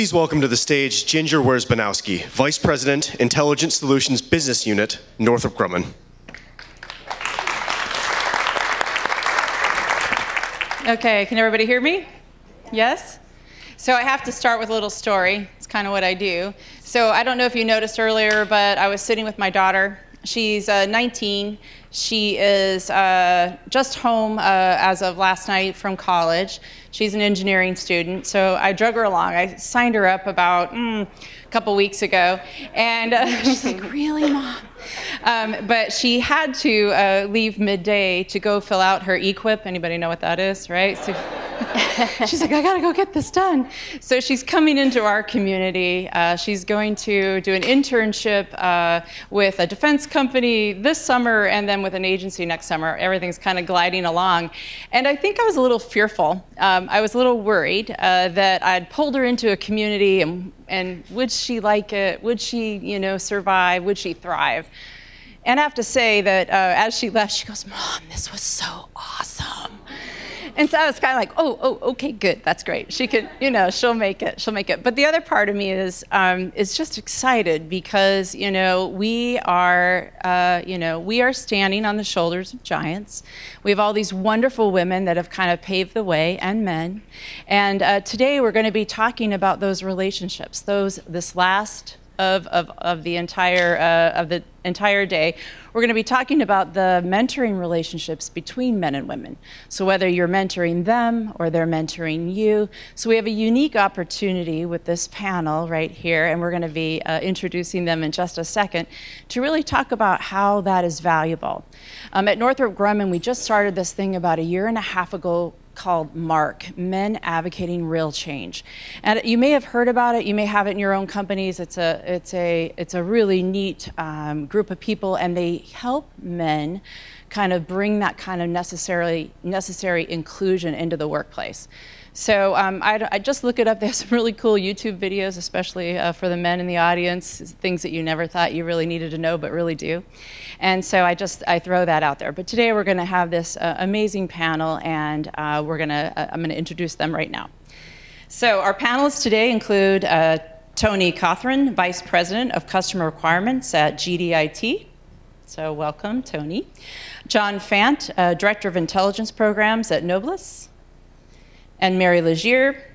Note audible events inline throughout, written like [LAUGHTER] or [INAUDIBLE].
please welcome to the stage Ginger Wierzbanowski, Vice President, Intelligent Solutions Business Unit, Northrop Grumman. Okay, can everybody hear me? Yes? So I have to start with a little story. It's kind of what I do. So I don't know if you noticed earlier, but I was sitting with my daughter. She's uh, 19. She is uh, just home uh, as of last night from college. She's an engineering student. So I drug her along. I signed her up about mm, a couple weeks ago. And uh, [LAUGHS] she's like, Really, Mom? Um, but she had to uh, leave midday to go fill out her e-QIP. Anybody know what that is, right? So, [LAUGHS] she's like, I gotta go get this done. So she's coming into our community. Uh, she's going to do an internship uh, with a defense company this summer and then with an agency next summer. Everything's kind of gliding along. And I think I was a little fearful. Um, I was a little worried uh, that I'd pulled her into a community and, and would she like it? Would she, you know, survive? Would she thrive? And I have to say that uh, as she left, she goes, Mom, this was so awesome. And so I was kind of like, oh, oh, okay, good, that's great. She can, you know, she'll make it, she'll make it. But the other part of me is um, is just excited because you know we are, uh, you know, we are standing on the shoulders of giants. We have all these wonderful women that have kind of paved the way, and men. And uh, today we're going to be talking about those relationships. Those this last of, of, of the entire uh, of the entire day, we're going to be talking about the mentoring relationships between men and women. So whether you're mentoring them or they're mentoring you, so we have a unique opportunity with this panel right here, and we're going to be uh, introducing them in just a second to really talk about how that is valuable. Um, at Northrop Grumman, we just started this thing about a year and a half ago called MARC, Men Advocating Real Change. And you may have heard about it, you may have it in your own companies. It's a, it's a, it's a really neat um, group of people, and they help men kind of bring that kind of necessarily, necessary inclusion into the workplace. So um, I, I, just look it up. Have some really cool YouTube videos, especially uh, for the men in the audience, things that you never thought you really needed to know, but really do. And so I just I throw that out there. But today we're going to have this uh, amazing panel, and uh, we're going to uh, I'm going to introduce them right now. So our panelists today include uh, Tony Cothron, Vice President of Customer Requirements at GDIT. So welcome, Tony. John Fant, uh, Director of Intelligence Programs at Noblis and Mary Legere,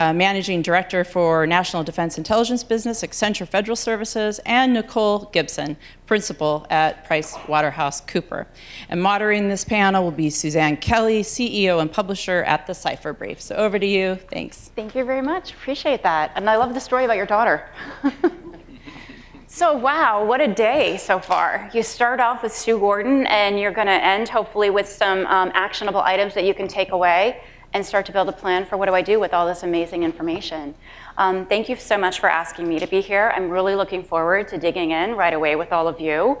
uh, Managing Director for National Defense Intelligence Business, Accenture Federal Services, and Nicole Gibson, Principal at Price Waterhouse Cooper. And moderating this panel will be Suzanne Kelly, CEO and Publisher at the Cipher Brief. So over to you. Thanks. Thank you very much. Appreciate that. And I love the story about your daughter. [LAUGHS] So, wow, what a day so far. You start off with Sue Gordon, and you're going to end hopefully with some um, actionable items that you can take away and start to build a plan for what do I do with all this amazing information. Um, thank you so much for asking me to be here. I'm really looking forward to digging in right away with all of you.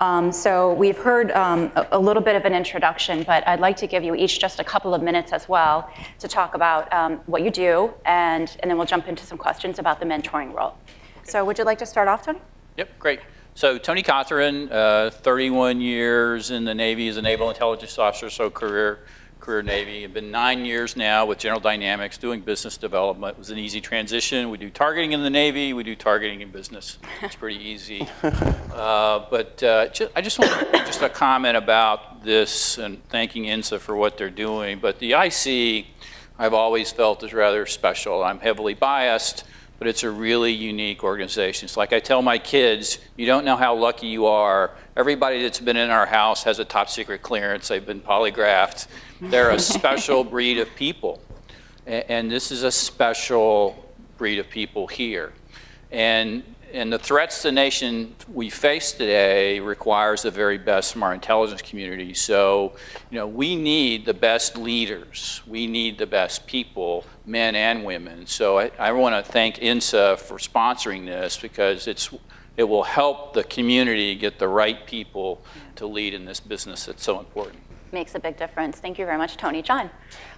Um, so we've heard um, a, little bit of an introduction, but I'd like to give you each just a couple of minutes as well to talk about um, what you do, and, and then we'll jump into some questions about the mentoring role. So would you like to start off, Tony? Yep, great. So Tony Cothron, uh, 31 years in the Navy as a naval intelligence officer, so career career Navy. I've been nine years now with General Dynamics doing business development. It was an easy transition. We do targeting in the Navy, we do targeting in business. It's pretty easy. [LAUGHS] Uh, but uh, just, I just want just a comment about this and thanking INSA for what they're doing. But the IC, I've always felt is rather special. I'm heavily biased but it's a really unique organization. It's like I tell my kids, you don't know how lucky you are. Everybody that's been in our house has a top secret clearance. They've been polygraphed. They're a special [LAUGHS] breed of people. And this is a special breed of people here. And, and the threats the nation we face today requires the very best from our intelligence community. So, you know, we need the best leaders. We need the best people men and women. So I, I want to thank INSA for sponsoring this because it's, it will help the community get the right people to lead in this business that's so important. Makes a big difference. Thank you very much, Tony. John.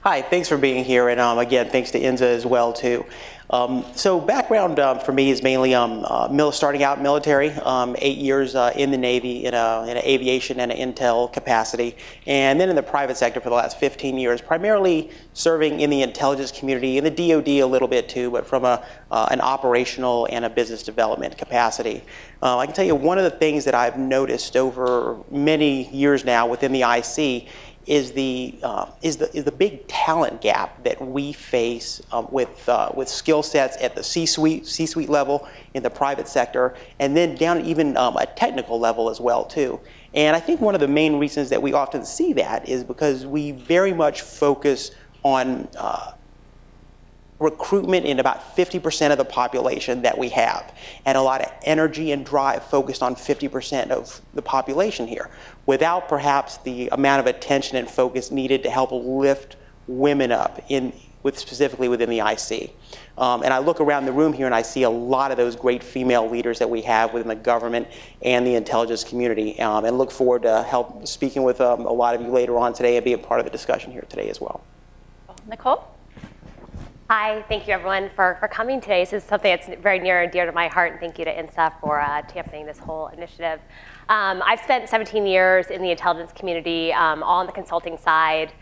Hi, thanks for being here. And um, again, thanks to INSA as well, too. Um, so background um, for me is mainly um, uh, starting out military, um, eight years uh, in the Navy in, in an aviation and an intel capacity, and then in the private sector for the last 15 years, primarily serving in the intelligence community, in the DoD a little bit too, but from a, uh, an operational and a business development capacity. Uh, I can tell you one of the things that I've noticed over many years now within the IC is the uh, is the is the big talent gap that we face um, with uh, with skill sets at the C-suite C-suite level in the private sector, and then down even um, a technical level as well too. And I think one of the main reasons that we often see that is because we very much focus on uh, recruitment in about 50% of the population that we have, and a lot of energy and drive focused on 50% of the population here, without perhaps the amount of attention and focus needed to help lift women up in with specifically within the IC. Um, and I look around the room here and I see a lot of those great female leaders that we have within the government and the intelligence community, um, and look forward to help speaking with um, a lot of you later on today and being part of the discussion here today as well. Nicole? Hi, thank you everyone for, for coming today. This is something that's very near and dear to my heart, and thank you to INSA for uh, championing this whole initiative. Um, I've spent 17 years in the intelligence community, um, all on the consulting side.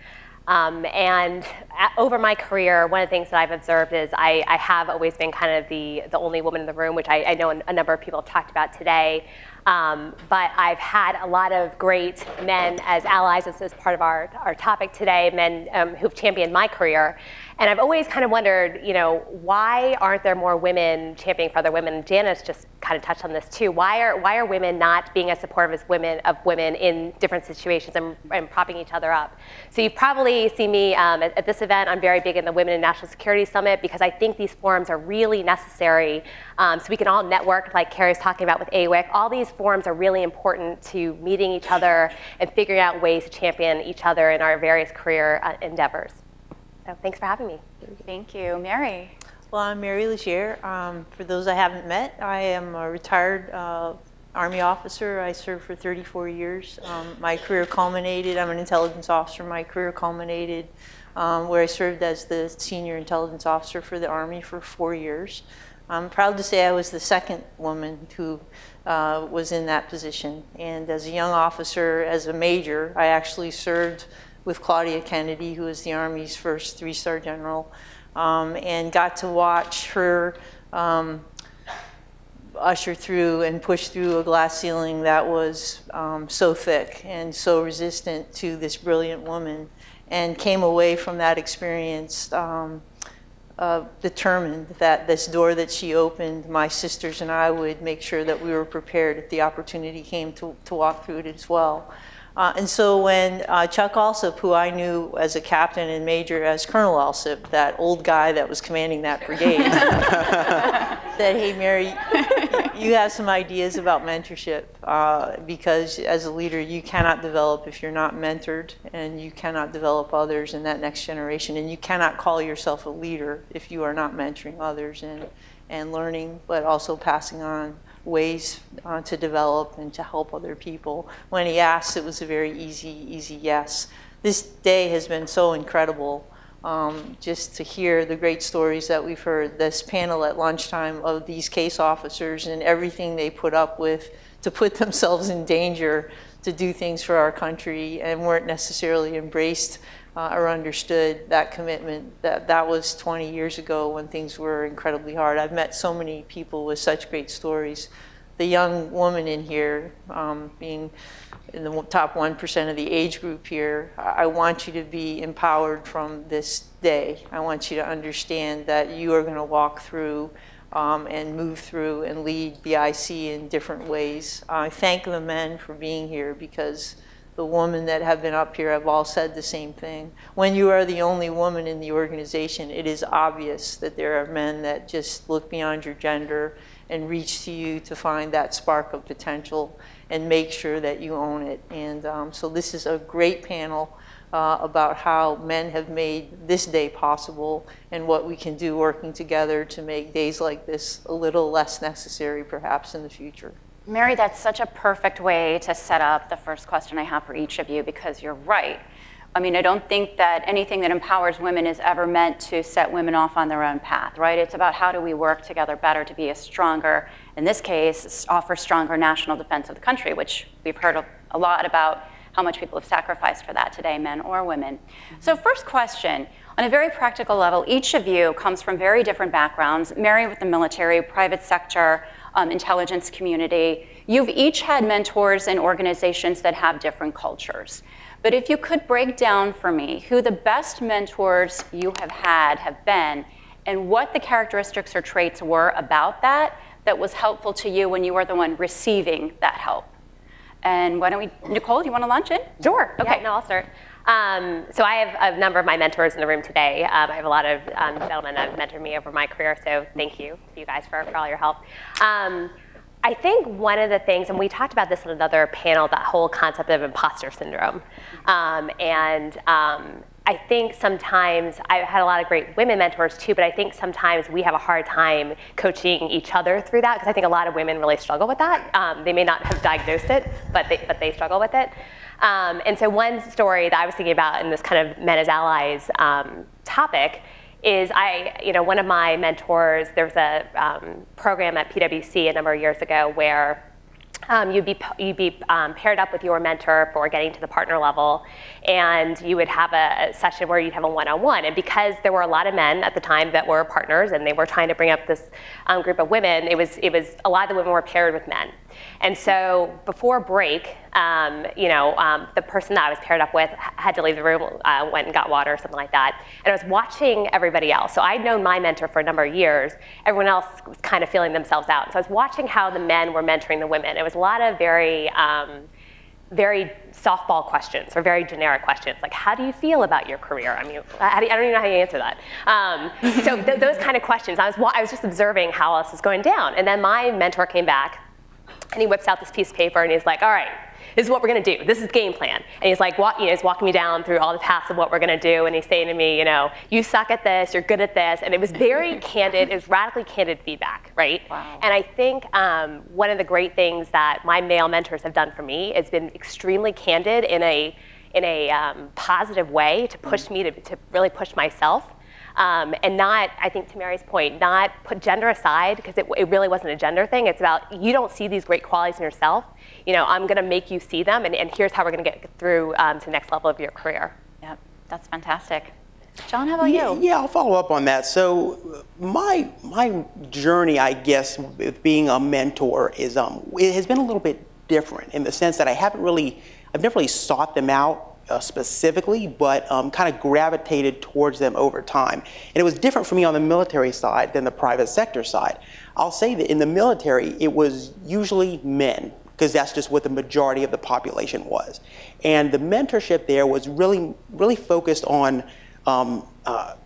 Um, and at, over my career, one of the things that I've observed is I, I have always been kind of the, the only woman in the room, which I, I know a number of people have talked about today. Um, but I've had a lot of great men as allies. This is part of our, our topic today, men um, who've championed my career. And I've always kind of wondered, you know, why aren't there more women championing for other women? Janice just kind of touched on this too. Why are, why are women not being as supportive as women of women in different situations and, and propping each other up? So you've probably seen me um, at, at, this event. I'm very big in the Women in National Security Summit because I think these forums are really necessary um, so we can all network, like Carrie's talking about with AWIC. All these forums are really important to meeting each other and figuring out ways to champion each other in our various career uh, endeavors. So thanks for having me. Thank you. Mary? Well, I'm Mary Legere. Um, for those I haven't met, I am a retired uh, Army officer. I served for 34 years. Um, my career culminated, I'm an intelligence officer. My career culminated um, where I served as the senior intelligence officer for the Army for four years. I'm proud to say I was the second woman who uh, was in that position. And as a young officer, as a major, I actually served with Claudia Kennedy, who was the Army's first three-star general, um, and got to watch her um, usher through and push through a glass ceiling that was um, so thick and so resistant to this brilliant woman, and came away from that experience um, uh, determined that this door that she opened, my sisters and I would make sure that we were prepared if the opportunity came to, to walk through it as well. Uh, and so when uh, Chuck Alsup, who I knew as a captain and major as Colonel Alsup, that old guy that was commanding that brigade, [LAUGHS] said, hey, Mary, you have some ideas about mentorship uh, because as a leader, you cannot develop if you're not mentored and you cannot develop others in that next generation. And you cannot call yourself a leader if you are not mentoring others and, and learning, but also passing on ways uh, to develop and to help other people. When he asked, it was a very easy, easy yes. This day has been so incredible um, just to hear the great stories that we've heard. This panel at lunchtime of these case officers and everything they put up with to put [LAUGHS] themselves in danger to do things for our country and weren't necessarily embraced uh, or understood that commitment. That, that was 20 years ago when things were incredibly hard. I've met so many people with such great stories. The young woman in here, um, being in the top 1% of the age group here, I want you to be empowered from this day. I want you to understand that you are going to walk through um, and move through and lead BIC in different ways. I thank the men for being here because the women that have been up here have all said the same thing. When you are the only woman in the organization, it is obvious that there are men that just look beyond your gender and reach to you to find that spark of potential and make sure that you own it. And um, so this is a great panel uh, about how men have made this day possible and what we can do working together to make days like this a little less necessary perhaps in the future. Mary, that's such a perfect way to set up the first question I have for each of you because you're right. I mean, I don't think that anything that empowers women is ever meant to set women off on their own path, right? It's about how do we work together better to be a stronger, in this case, offer stronger national defense of the country, which we've heard a, lot about how much people have sacrificed for that today, men or women. So, first question on a very practical level, each of you comes from very different backgrounds Mary with the military, private sector, um, intelligence community. You've each had mentors in organizations that have different cultures. But if you could break down for me who the best mentors you have had have been and what the characteristics or traits were about that that was helpful to you when you were the one receiving that help. And why don't we, Nicole, do you want to launch it? Sure. Okay. Yeah, no, I'll start. Um, so I have a number of my mentors in the room today. Um, I have a lot of um, gentlemen that have mentored me over my career, so thank you to you guys for, for all your help. Um, I think one of the things, and we talked about this in another panel, that whole concept of imposter syndrome. Um, and um, I think sometimes I've had a lot of great women mentors too, but I think sometimes we have a hard time coaching each other through that because I think a lot of women really struggle with that. They may not have diagnosed it, but they, but they struggle with it. Um, and so one story that I was thinking about in this kind of men as allies um, topic is I, you know, one of my mentors, there was a um, program at PwC a number of years ago where um, you'd be, you'd be um, paired up with your mentor for getting to the partner level, and you would have a, a session where you'd have a one-on-one. And because there were a lot of men at the time that were partners, and they were trying to bring up this um, group of women, it was, it was a lot of the women were paired with men. And so before break, um, you know, um, the person that I was paired up with had to leave the room, uh, went and got water or something like that. And I was watching everybody else. So I'd known my mentor for a number of years. Everyone else was kind of feeling themselves out. So I was watching how the men were mentoring the women. It was a lot of very, um, very softball questions or very generic questions, like how do you feel about your career? I mean, I don't even know how you answer that. Um, so th- those kind of questions. I was, I was just observing how else was going down. And then my mentor came back and he whips out this piece of paper and he's like, all right, this is what we're going to do. This is game plan. And he's like, walk, you know, he's walking me down through all the paths of what we're going to do. And he's saying to me, you know, you suck at this, you're good at this. And it was very [LAUGHS] candid, it was radically candid feedback, right? Wow. And I think um, one of the great things that my male mentors have done for me has been extremely candid in a, in a um, positive way to push me to, to really push myself. Um, and not, I think to Mary's point, not put gender aside because it, it, really wasn't a gender thing. It's about you don't see these great qualities in yourself. You know, I'm going to make you see them, and, and here's how we're going to get through um, to the next level of your career. Yep, that's fantastic. John, how about yeah, you? Yeah, I'll follow up on that. So my my journey, I guess, with being a mentor is um, it has been a little bit different in the sense that I haven't really, I've never really sought them out uh, specifically, but um, kind of gravitated towards them over time. And it was different for me on the military side than the private sector side. I'll say that in the military, it was usually men, because that's just what the majority of the population was. And the mentorship there was really, really focused on um, uh,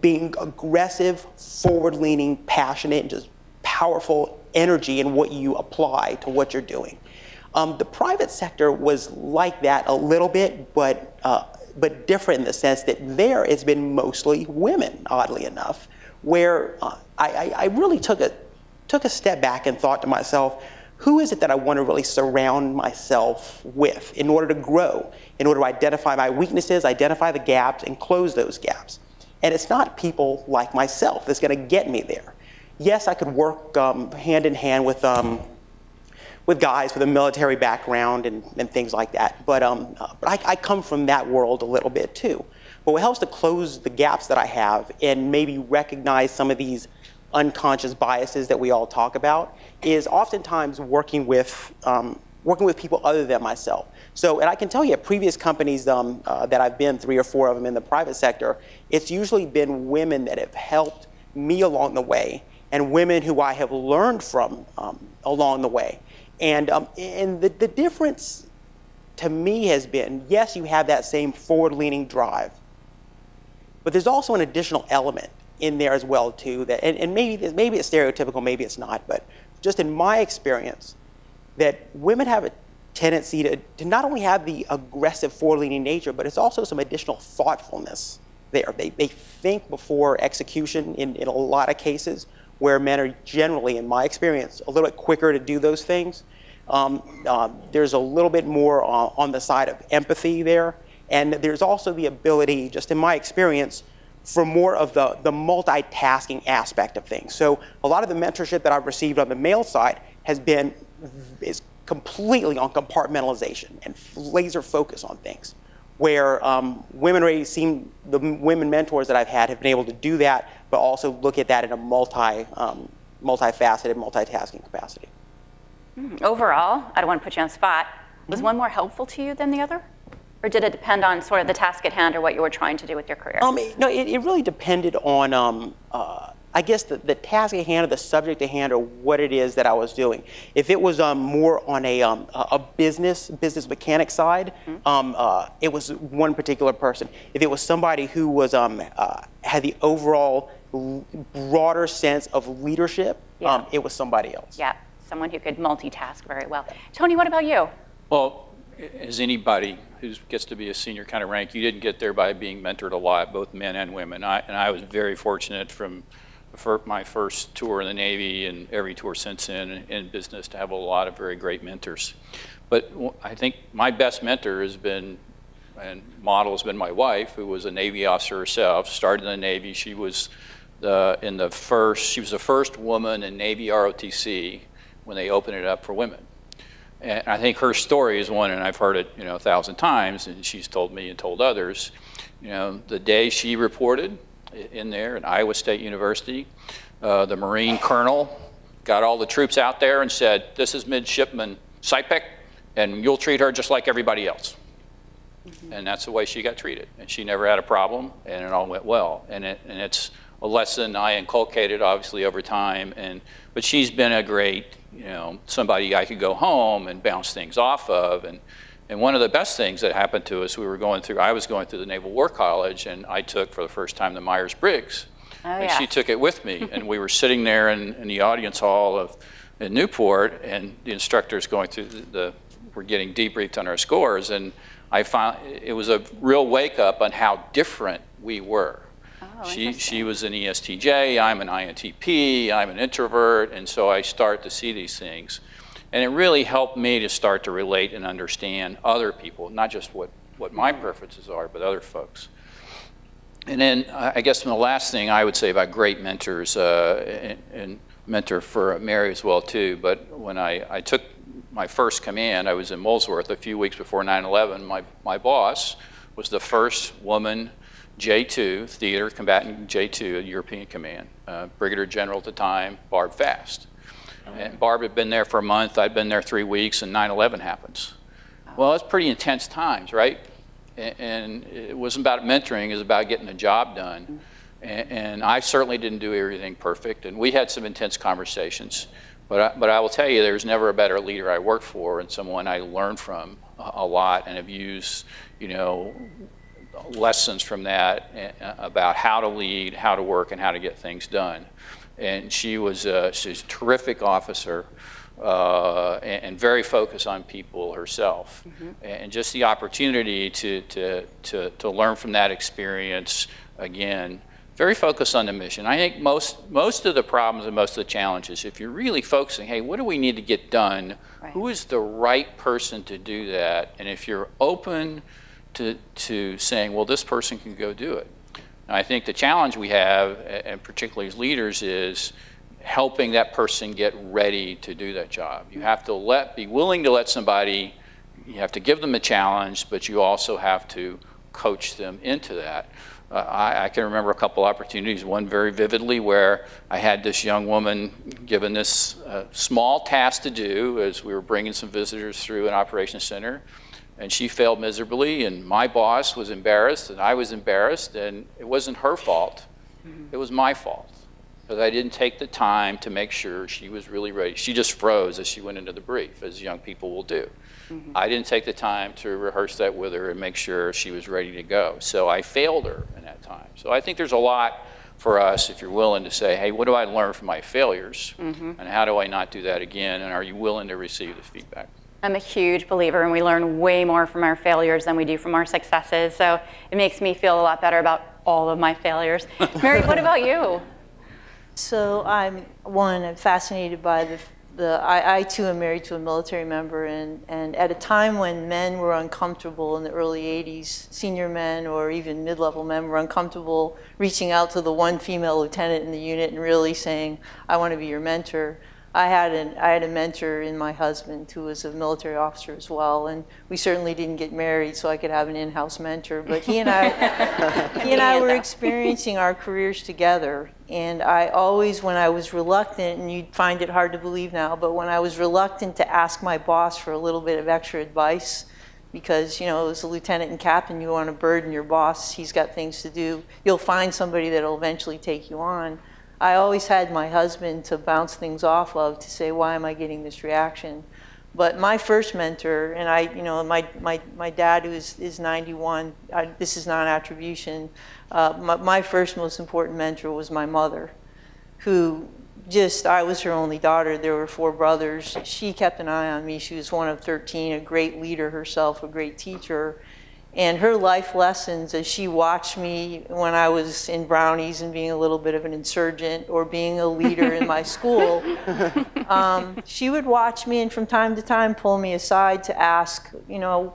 being aggressive, forward leaning, passionate, and just powerful energy in what you apply to what you're doing. Um, the private sector was like that a little bit, but uh, but different in the sense that there it's been mostly women, oddly enough, where uh, I, I, really took a took a step back and thought to myself, who is it that I want to really surround myself with in order to grow, in order to identify my weaknesses, identify the gaps, and close those gaps. And it's not people like myself that's going to get me there. Yes, I could work um, hand in hand with. Um, with guys with a military background and, and things like that. But, um, but I, I, come from that world a little bit too. But what helps to close the gaps that I have and maybe recognize some of these unconscious biases that we all talk about is oftentimes working with, um, working with people other than myself. So, and I can tell you at previous companies um, uh, that I've been, three or four of them in the private sector, it's usually been women that have helped me along the way and women who I have learned from um, along the way. And, um, and the, the difference to me has been yes, you have that same forward leaning drive, but there's also an additional element in there as well too that and, and maybe maybe it's stereotypical maybe it's not but just in my experience that women have a tendency to, to not only have the aggressive forward-leaning nature but it's also some additional thoughtfulness there. They, they think before execution in, in a lot of cases where men are generally, in my experience, a little bit quicker to do those things. Um, uh, there's a little bit more uh, on the side of empathy there. And there's also the ability, just in my experience, for more of the, the multitasking aspect of things. So a lot of the mentorship that I've received on the male side has been is completely on compartmentalization and laser focus on things. Where um, women already seem the women mentors that I've had have been able to do that, but also look at that in a multi um, multifaceted, multitasking capacity. Overall, I don't want to put you on the spot, was one more helpful to you than the other? Or did it depend on sort of the task at hand or what you were trying to do with your career? Um, it- no, it, it really depended on, um, uh, I guess, the, the task at hand or the subject at hand or what it is that I was doing. If it was um, more on a, um, a a business, business mechanic side, um, uh, it was one particular person. If it was somebody who was, um, uh, had the overall broader sense of leadership, Yeah. um, it was somebody else. Yeah, someone who could multitask very well. Tony, what about you? Well, as anybody who gets to be a senior kind of rank, you didn't get there by being mentored a lot, both men and women. I, and I was very fortunate from fir- my first tour in the Navy and every tour since then in, in business to have a lot of very great mentors. But I think my best mentor has been, and model has been my wife, who was a Navy officer herself, started in the Navy. She was the, in the first, she was the first woman in Navy ROTC when they opened it up for women. And I think her story is one, and I've heard it, you know, a thousand times, and she's told me and told others. You know, the day she reported in there at Iowa State University, uh, the Marine colonel got all the troops out there and said, "This is Midshipman Sipek, and you'll treat her just like everybody else." And that's the way she got treated, and she never had a problem, and it all went well. And it, and it's a lesson I inculcated, obviously, over time. And but she's been a great, you know, somebody I could go home and bounce things off of. And and one of the best things that happened to us, we were going through. I was going through the Naval War College, and I took for the first time the Myers Briggs, Oh, and yeah. she took it with me. and we were sitting there in, in the audience hall of in Newport, and the instructors going through the, the we're getting debriefed on our scores, and I found it was a real wake up on how different we were. Oh, she, she was an ESTJ, I'm an INTP, I'm an introvert, and so I start to see these things. And it really helped me to start to relate and understand other people, not just what, what my preferences are, but other folks. And then I guess the last thing I would say about great mentors, uh, and, and mentor for Mary as well too, but when I, I took my first command, I was in Molesworth a few weeks before 9/11. My my boss was the first woman J2 theater combatant J2 European Command, uh, Brigadier General at the time, Barb Fast. And Barb had been there for a month. I'd been there three weeks, and 9/11 happens. Well, it's pretty intense times, right? And it wasn't about mentoring, it was about getting the job done. And I certainly didn't do everything perfect, and we had some intense conversations. But I, but I will tell you, there's never a better leader I worked for and someone I learned from a lot and have used, you know, lessons from that uh, about how to lead, how to work, and how to get things done. And she was a, she's a terrific officer uh, and, and very focused on people herself. And just the opportunity to, to, to, to learn from that experience, again, very focused on the mission. I think most, most of the problems and most of the challenges, if you're really focusing, hey, what do we need to get done? Right. Who is the right person to do that? And if you're open to, to saying, well, this person can go do it. And I think the challenge we have, and particularly as leaders, is helping that person get ready to do that job. You have to let, be willing to let somebody, you have to give them a challenge, but you also have to coach them into that. Uh, I, I can remember a couple opportunities, one very vividly where I had this young woman given this uh, small task to do as we were bringing some visitors through an operations center and she failed miserably and my boss was embarrassed and i was embarrassed and it wasn't her fault. It was my fault because i didn't take the time to make sure she was really ready. She just froze as she went into the brief as young people will do. Mm-hmm. I didn't take the time to rehearse that with her and make sure she was ready to go. So i failed her in that time. So i think there's a lot for us if you're willing to say hey what do i learn from my failures? Mm-hmm. And how do i not do that again? And are you willing to receive the feedback I'm a huge believer, and we learn way more from our failures than we do from our successes. So it makes me feel a lot better about all of my failures. [LAUGHS] Mary, what about you? So I'm one I'm fascinated by the the, I, I too am married to a military member, and, and at a time when men were uncomfortable in the early 80s, senior men or even mid level men were uncomfortable reaching out to the one female lieutenant in the unit and really saying, I want to be your mentor. I had, an, I had a mentor in my husband who was a military officer as well, and we certainly didn't get married so I could have an in house mentor. But he and I, [LAUGHS] he and I were experiencing our careers together. And I always, when I was reluctant, and you'd find it hard to believe now, but when I was reluctant to ask my boss for a little bit of extra advice, because you know as a lieutenant and captain you want to burden your boss he's got things to do you'll find somebody that'll eventually take you on i always had my husband to bounce things off of to say why am i getting this reaction but my first mentor and i you know my, my, my dad who is, is 91 I, this is not attribution uh, my, my first most important mentor was my mother who just I was her only daughter. There were four brothers. She kept an eye on me. She was one of 13, a great leader herself, a great teacher. And her life lessons as she watched me when I was in brownies and being a little bit of an insurgent or being a leader in my school, [LAUGHS] um, she would watch me and from time to time pull me aside to ask, you know,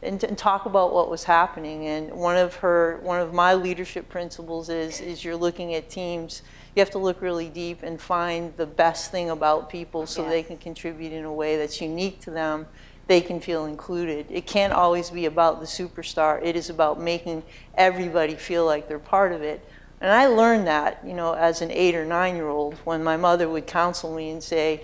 and, and talk about what was happening. And one of her, one of my leadership principles is, is you're looking at teams you have to look really deep and find the best thing about people so Yes. they can contribute in a way that's unique to them. They can feel included. It can't always be about the superstar. It is about making everybody feel like they're part of it. And I learned that, you know, as an eight or nine year old when my mother would counsel me and say,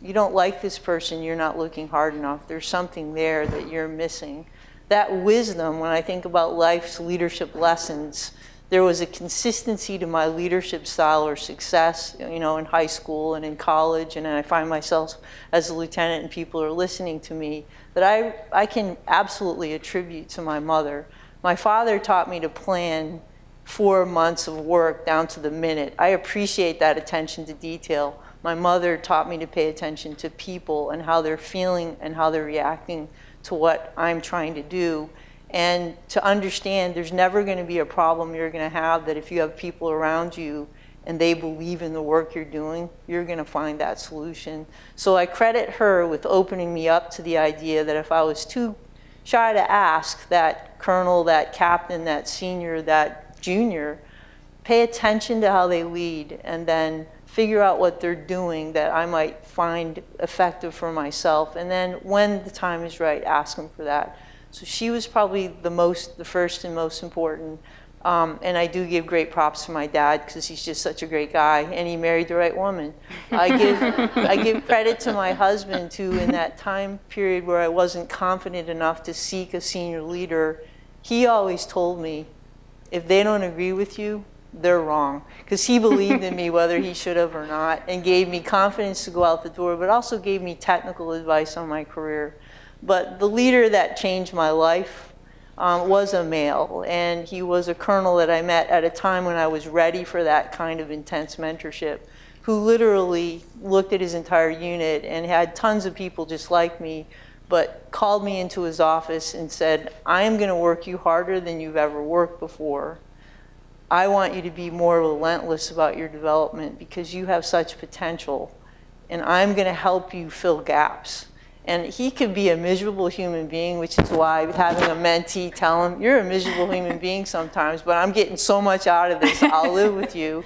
You don't like this person, you're not looking hard enough. There's something there that you're missing. That wisdom, when I think about life's leadership lessons, there was a consistency to my leadership style or success, you know, in high school and in college, and I find myself as a lieutenant and people are listening to me that I, I can absolutely attribute to my mother. My father taught me to plan four months of work down to the minute. I appreciate that attention to detail. My mother taught me to pay attention to people and how they're feeling and how they're reacting to what I'm trying to do and to understand there's never going to be a problem you're going to have that if you have people around you and they believe in the work you're doing, you're going to find that solution. So I credit her with opening me up to the idea that if I was too shy to ask that colonel, that captain, that senior, that junior, pay attention to how they lead and then figure out what they're doing that I might find effective for myself. And then when the time is right, ask them for that. So she was probably the most, the first and most important. Um, and I do give great props to my dad because he's just such a great guy, and he married the right woman. I give, [LAUGHS] I give credit to my husband too. In that time period where I wasn't confident enough to seek a senior leader, he always told me, if they don't agree with you, they're wrong. Because he believed in me whether he should have or not, and gave me confidence to go out the door, but also gave me technical advice on my career. But the leader that changed my life um, was a male, and he was a colonel that I met at a time when I was ready for that kind of intense mentorship, who literally looked at his entire unit and had tons of people just like me, but called me into his office and said, I am going to work you harder than you've ever worked before. I want you to be more relentless about your development because you have such potential, and I'm going to help you fill gaps. And he could be a miserable human being, which is why having a mentee tell him, You're a miserable human being sometimes, but I'm getting so much out of this, I'll live with you.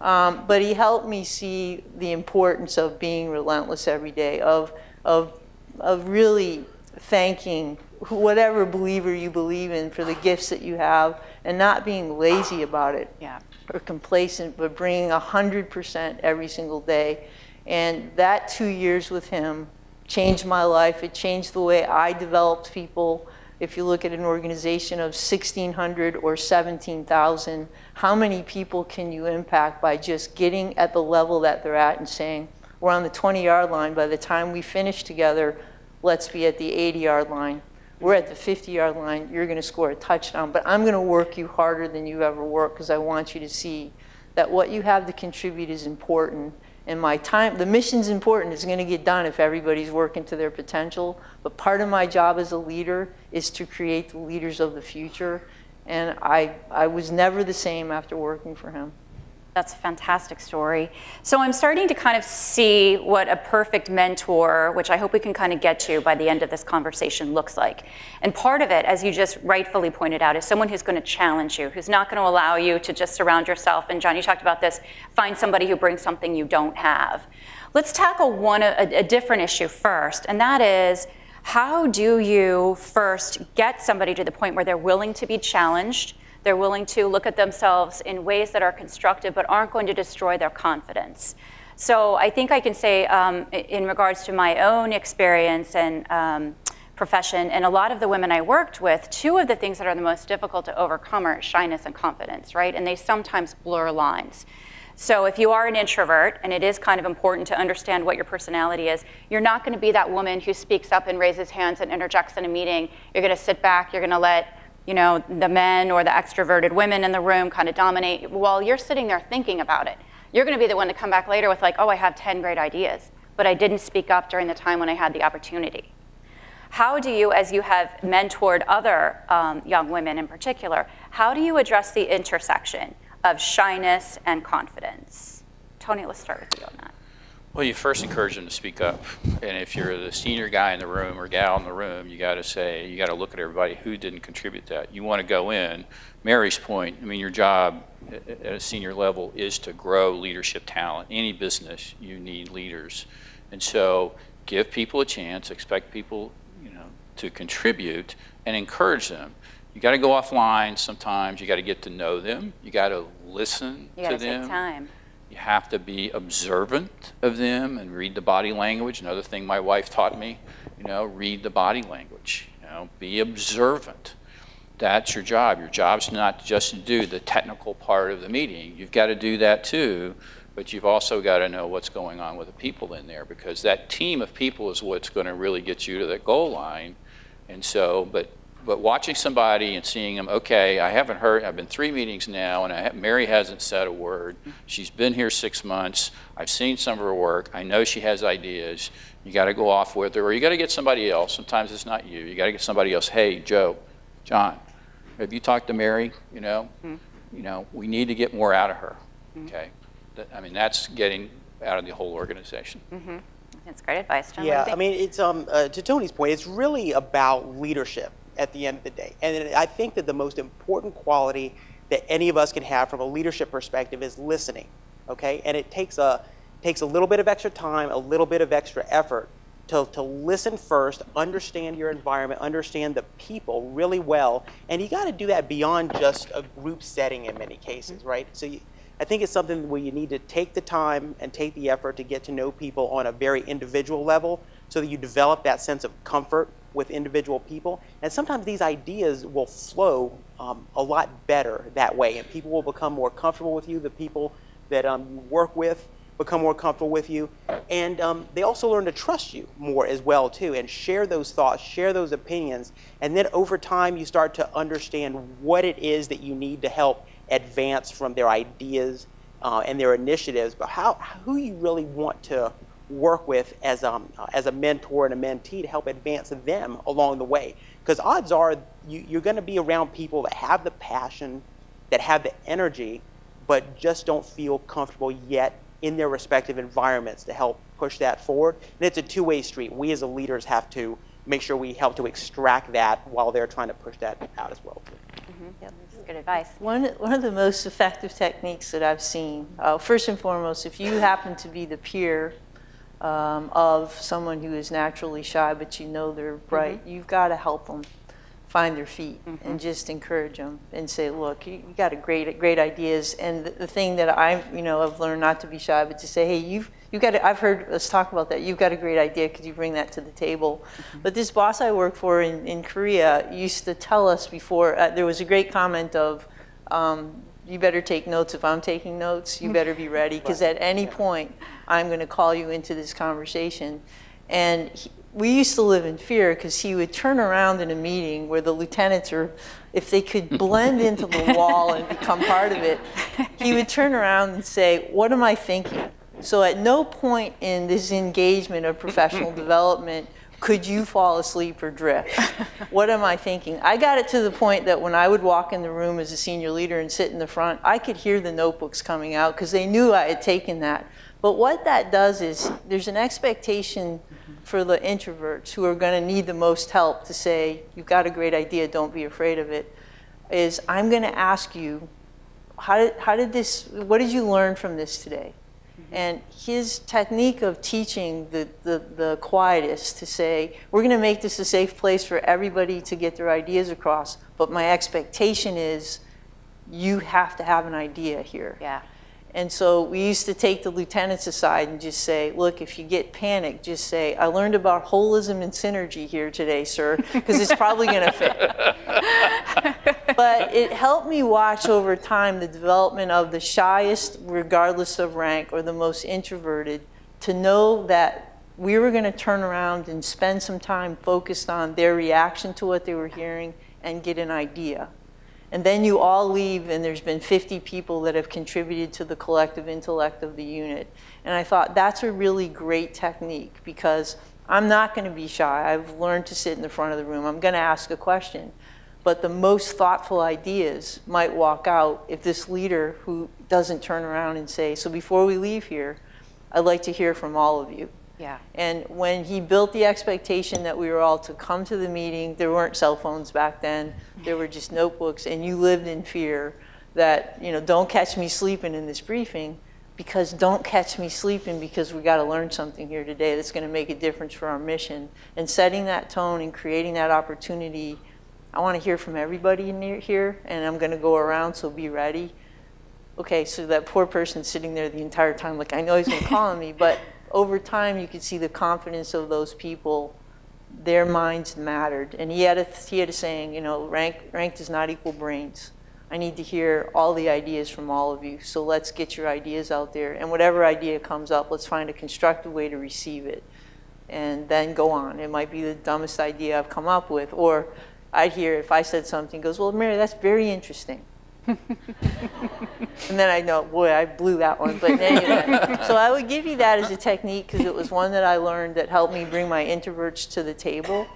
Um, but he helped me see the importance of being relentless every day, of, of, of really thanking whatever believer you believe in for the gifts that you have and not being lazy about it Yeah. or complacent, but bringing 100% every single day. And that two years with him changed my life. It changed the way I developed people. If you look at an organization of 1,600 or 17,000, how many people can you impact by just getting at the level that they're at and saying, we're on the 20 yard line. By the time we finish together, let's be at the 80 yard line. We're at the 50 yard line. You're going to score a touchdown, but I'm going to work you harder than you've ever worked because I want you to see that what you have to contribute is important. And my time, the mission's important. It's going to get done if everybody's working to their potential. But part of my job as a leader is to create the leaders of the future. And I, I was never the same after working for him. That's a fantastic story. So I'm starting to kind of see what a perfect mentor, which I hope we can kind of get to by the end of this conversation, looks like. And part of it, as you just rightfully pointed out, is someone who's going to challenge you, who's not going to allow you to just surround yourself. And John, you talked about this find somebody who brings something you don't have. Let's tackle one a, a different issue first, and that is how do you first get somebody to the point where they're willing to be challenged? They're willing to look at themselves in ways that are constructive but aren't going to destroy their confidence. So I think I can say, um, in regards to my own experience and um, profession, and a lot of the women I worked with, two of the things that are the most difficult to overcome are shyness and confidence, right? And they sometimes blur lines. So if you are an introvert, and it is kind of important to understand what your personality is, you're not going to be that woman who speaks up and raises hands and interjects in a meeting. You're going to sit back. You're going to let you know, the men or the extroverted women in the room kind of dominate while you're sitting there thinking about it. You're going to be the one to come back later with, like, oh, I have 10 great ideas, but I didn't speak up during the time when I had the opportunity. How do you, as you have mentored other um, young women in particular, how do you address the intersection of shyness and confidence? Tony, let's start with you on that. Well, you first encourage them to speak up. And if you're the senior guy in the room or gal in the room, you got to say, you got to look at everybody who didn't contribute that. You want to go in. Mary's point, I mean, your job at a senior level is to grow leadership talent. Any business, you need leaders. And so give people a chance, expect people, you know, to contribute and encourage them. You got to go offline sometimes. You got to get to know them. You got to listen You to them. take time. You have to be observant of them and read the body language. Another thing my wife taught me, you know, read the body language. You know, be observant. That's your job. Your job's not just to do the technical part of the meeting. You've got to do that too, but you've also got to know what's going on with the people in there because that team of people is what's going to really get you to that goal line. And so, but but watching somebody and seeing them, okay, I haven't heard, I've been three meetings now, and I have, Mary hasn't said a word. She's been here six months. I've seen some of her work. I know she has ideas. You got to go off with her, or you got to get somebody else. Sometimes it's not you. You got to get somebody else. Hey, Joe, John, have you talked to Mary? You know, you know, we need to get more out of her. Okay, That- I mean that's getting out of the whole organization. That's great advice, John. What do you Yeah, I mean, it's um, uh, to Tony's point, it's really about leadership at the end of the day. And I think that the most important quality that any of us can have from a leadership perspective is listening. Okay, and it takes a takes a little bit of extra time, a little bit of extra effort to, to listen first, understand your environment, understand the people really well, and you got to do that beyond just a group setting in many cases, mm-hmm. right? So you, I think it's something where you need to take the time and take the effort to get to know people on a very individual level so that you develop that sense of comfort with individual people. And sometimes these ideas will flow um, a lot better that way, and people will become more comfortable with you. The people that um, you work with become more comfortable with you, and um, they also learn to trust you more as well too, and share those thoughts, share those opinions, and then over time you start to understand what it is that you need to help advance from their ideas uh, and their initiatives, but how who you really want to work with as um, as a mentor and a mentee to help advance them along the way. Because odds are you, you're going to be around people that have the passion, that have the energy, but just don't feel comfortable yet in their respective environments to help push that forward. And it's a two-way street. We as leaders have to make sure we help to extract that while they're trying to push that out as well. Yep, this is good advice. One, one of the most effective techniques that I've seen, uh, first and foremost, if you happen to be the peer um, of someone who is naturally shy, but you know they're bright, you've got to help them find their feet and just encourage them and say, look, you, you got a great, great ideas. And the, the thing that I, you know, I've learned not to be shy, but to say, hey, you've, you got. A, I've heard us talk about that. You've got a great idea. Could you bring that to the table? But this boss I work for in, in Korea used to tell us before. Uh, there was a great comment of, um, "You better take notes if I'm taking notes. You better be [LAUGHS] ready because at any point I'm going to call you into this conversation." And he, we used to live in fear because he would turn around in a meeting where the lieutenants are, if they could blend into the [LAUGHS] wall and become part of it, he would turn around and say, What am I thinking? So at no point in this engagement of professional [LAUGHS] development could you fall asleep or drift? [LAUGHS] what am I thinking? I got it to the point that when I would walk in the room as a senior leader and sit in the front, I could hear the notebooks coming out because they knew I had taken that. But what that does is there's an expectation for the introverts who are going to need the most help to say, you've got a great idea, don't be afraid of it, is I'm going to ask you, how did, how did this, what did you learn from this today? And his technique of teaching the, the, the quietest to say, we're going to make this a safe place for everybody to get their ideas across, but my expectation is you have to have an idea here. Yeah. And so we used to take the lieutenants aside and just say, look, if you get panicked, just say, I learned about holism and synergy here today, sir, because it's probably going to fit. [LAUGHS] but it helped me watch over time the development of the shyest, regardless of rank, or the most introverted, to know that we were going to turn around and spend some time focused on their reaction to what they were hearing and get an idea. And then you all leave, and there's been 50 people that have contributed to the collective intellect of the unit. And I thought that's a really great technique because I'm not going to be shy. I've learned to sit in the front of the room. I'm going to ask a question. But the most thoughtful ideas might walk out if this leader who doesn't turn around and say, So before we leave here, I'd like to hear from all of you. Yeah. And when he built the expectation that we were all to come to the meeting, there weren't cell phones back then, there were just notebooks, and you lived in fear that, you know, don't catch me sleeping in this briefing, because don't catch me sleeping because we got to learn something here today that's going to make a difference for our mission. And setting that tone and creating that opportunity, I want to hear from everybody in here, and I'm going to go around, so be ready. Okay, so that poor person sitting there the entire time, like, I know he's going to call on me, but [LAUGHS] over time, you could see the confidence of those people. Their minds mattered. And he had a, he had a saying, you know, rank, rank does not equal brains. I need to hear all the ideas from all of you. So let's get your ideas out there. And whatever idea comes up, let's find a constructive way to receive it. And then go on. It might be the dumbest idea I've come up with. Or I'd hear if I said something, goes, well, Mary, that's very interesting. [LAUGHS] and then I know, boy, I blew that one. But anyway, so I would give you that as a technique because it was one that I learned that helped me bring my introverts to the table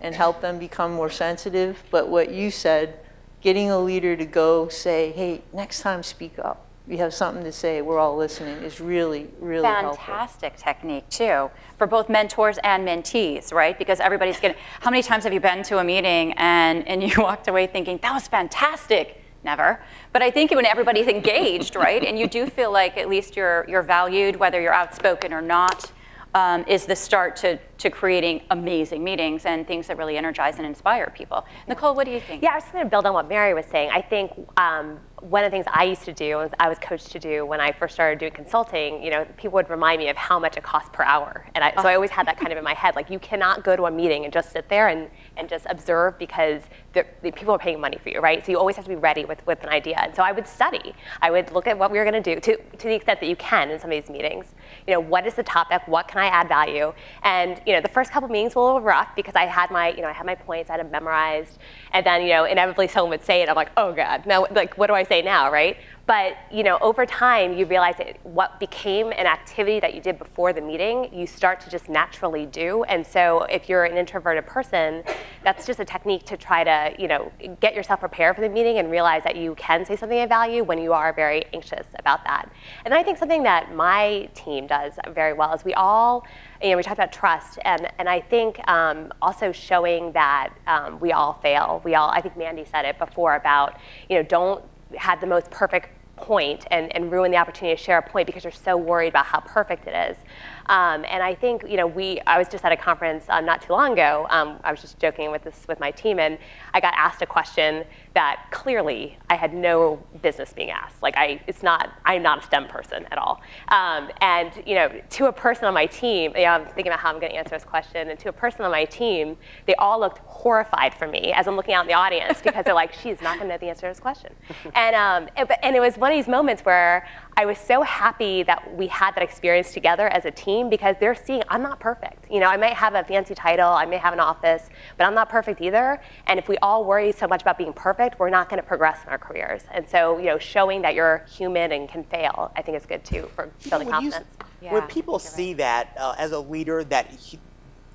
and help them become more sensitive. But what you said, getting a leader to go say, hey, next time speak up. You have something to say, we're all listening, is really, really Fantastic helpful. technique, too, for both mentors and mentees, right? Because everybody's getting, how many times have you been to a meeting and, and you [LAUGHS] walked away thinking, that was fantastic? Never. But I think when everybody's engaged, right, and you do feel like at least you're, you're valued, whether you're outspoken or not, um, is the start to, to creating amazing meetings and things that really energize and inspire people. Nicole, what do you think? Yeah, I was going to build on what Mary was saying. I think um, one of the things I used to do, I was coached to do when I first started doing consulting, you know, people would remind me of how much it costs per hour. And I, so I always had that kind of in my head, like you cannot go to a meeting and just sit there and, and just observe because the, the people are paying money for you, right? So you always have to be ready with, with an idea. And so I would study. I would look at what we were going to do to, to the extent that you can in some of these meetings. You know, what is the topic? What can I add value? And, you know, the first couple meetings were a little rough because I had my, you know, I had my points, I had them memorized. And then, you know, inevitably someone would say it. I'm like, oh God, now, like, what do I say now, right? But you know, over time, you realize that what became an activity that you did before the meeting, you start to just naturally do. And so, if you're an introverted person, that's just a technique to try to, you know, get yourself prepared for the meeting and realize that you can say something of value when you are very anxious about that. And I think something that my team does very well is we all, you know, we talked about trust, and and I think um, also showing that um, we all fail. We all, I think Mandy said it before about, you know, don't had the most perfect point and, and ruin the opportunity to share a point because you're so worried about how perfect it is. Um, and I think, you know, we, I was just at a conference um, not too long ago. Um, I was just joking with this with my team, and I got asked a question that clearly I had no business being asked. Like, I, it's not, I'm not a STEM person at all. Um, and, you know, to a person on my team, you know, I'm thinking about how I'm going to answer this question, and to a person on my team, they all looked horrified for me as I'm looking out in the audience because they're like, she's not going to know the answer to this question. [LAUGHS] and, um, and, and it was one of these moments where I was so happy that we had that experience together as a team because they're seeing I'm not perfect. You know, I might have a fancy title, I may have an office, but I'm not perfect either. And if we all worry so much about being perfect, we're not going to progress in our careers. And so, you know, showing that you're human and can fail, I think is good too for building when confidence. You, when people see that uh, as a leader, that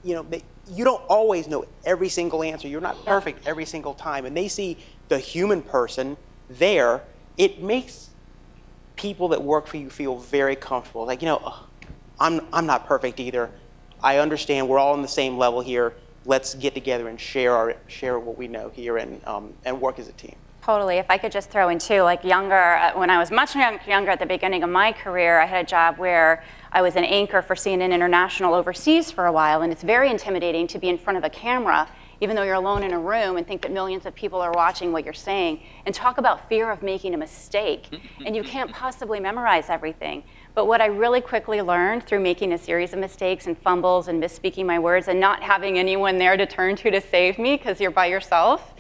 you know, they, you don't always know every single answer. You're not perfect every single time. And they see the human person there. It makes people that work for you feel very comfortable. Like, you know, I'm, I'm not perfect either. I understand we're all on the same level here. Let's get together and share, our, share what we know here and, um, and work as a team. Totally. If I could just throw in too, like younger, uh, when I was much younger at the beginning of my career, I had a job where I was an anchor for CNN International overseas for a while, and it's very intimidating to be in front of a camera, even though you're alone in a room and think that millions of people are watching what you're saying, and talk about fear of making a mistake. [LAUGHS] and you can't possibly memorize everything. But what I really quickly learned through making a series of mistakes and fumbles and misspeaking my words and not having anyone there to turn to to save me because you're by yourself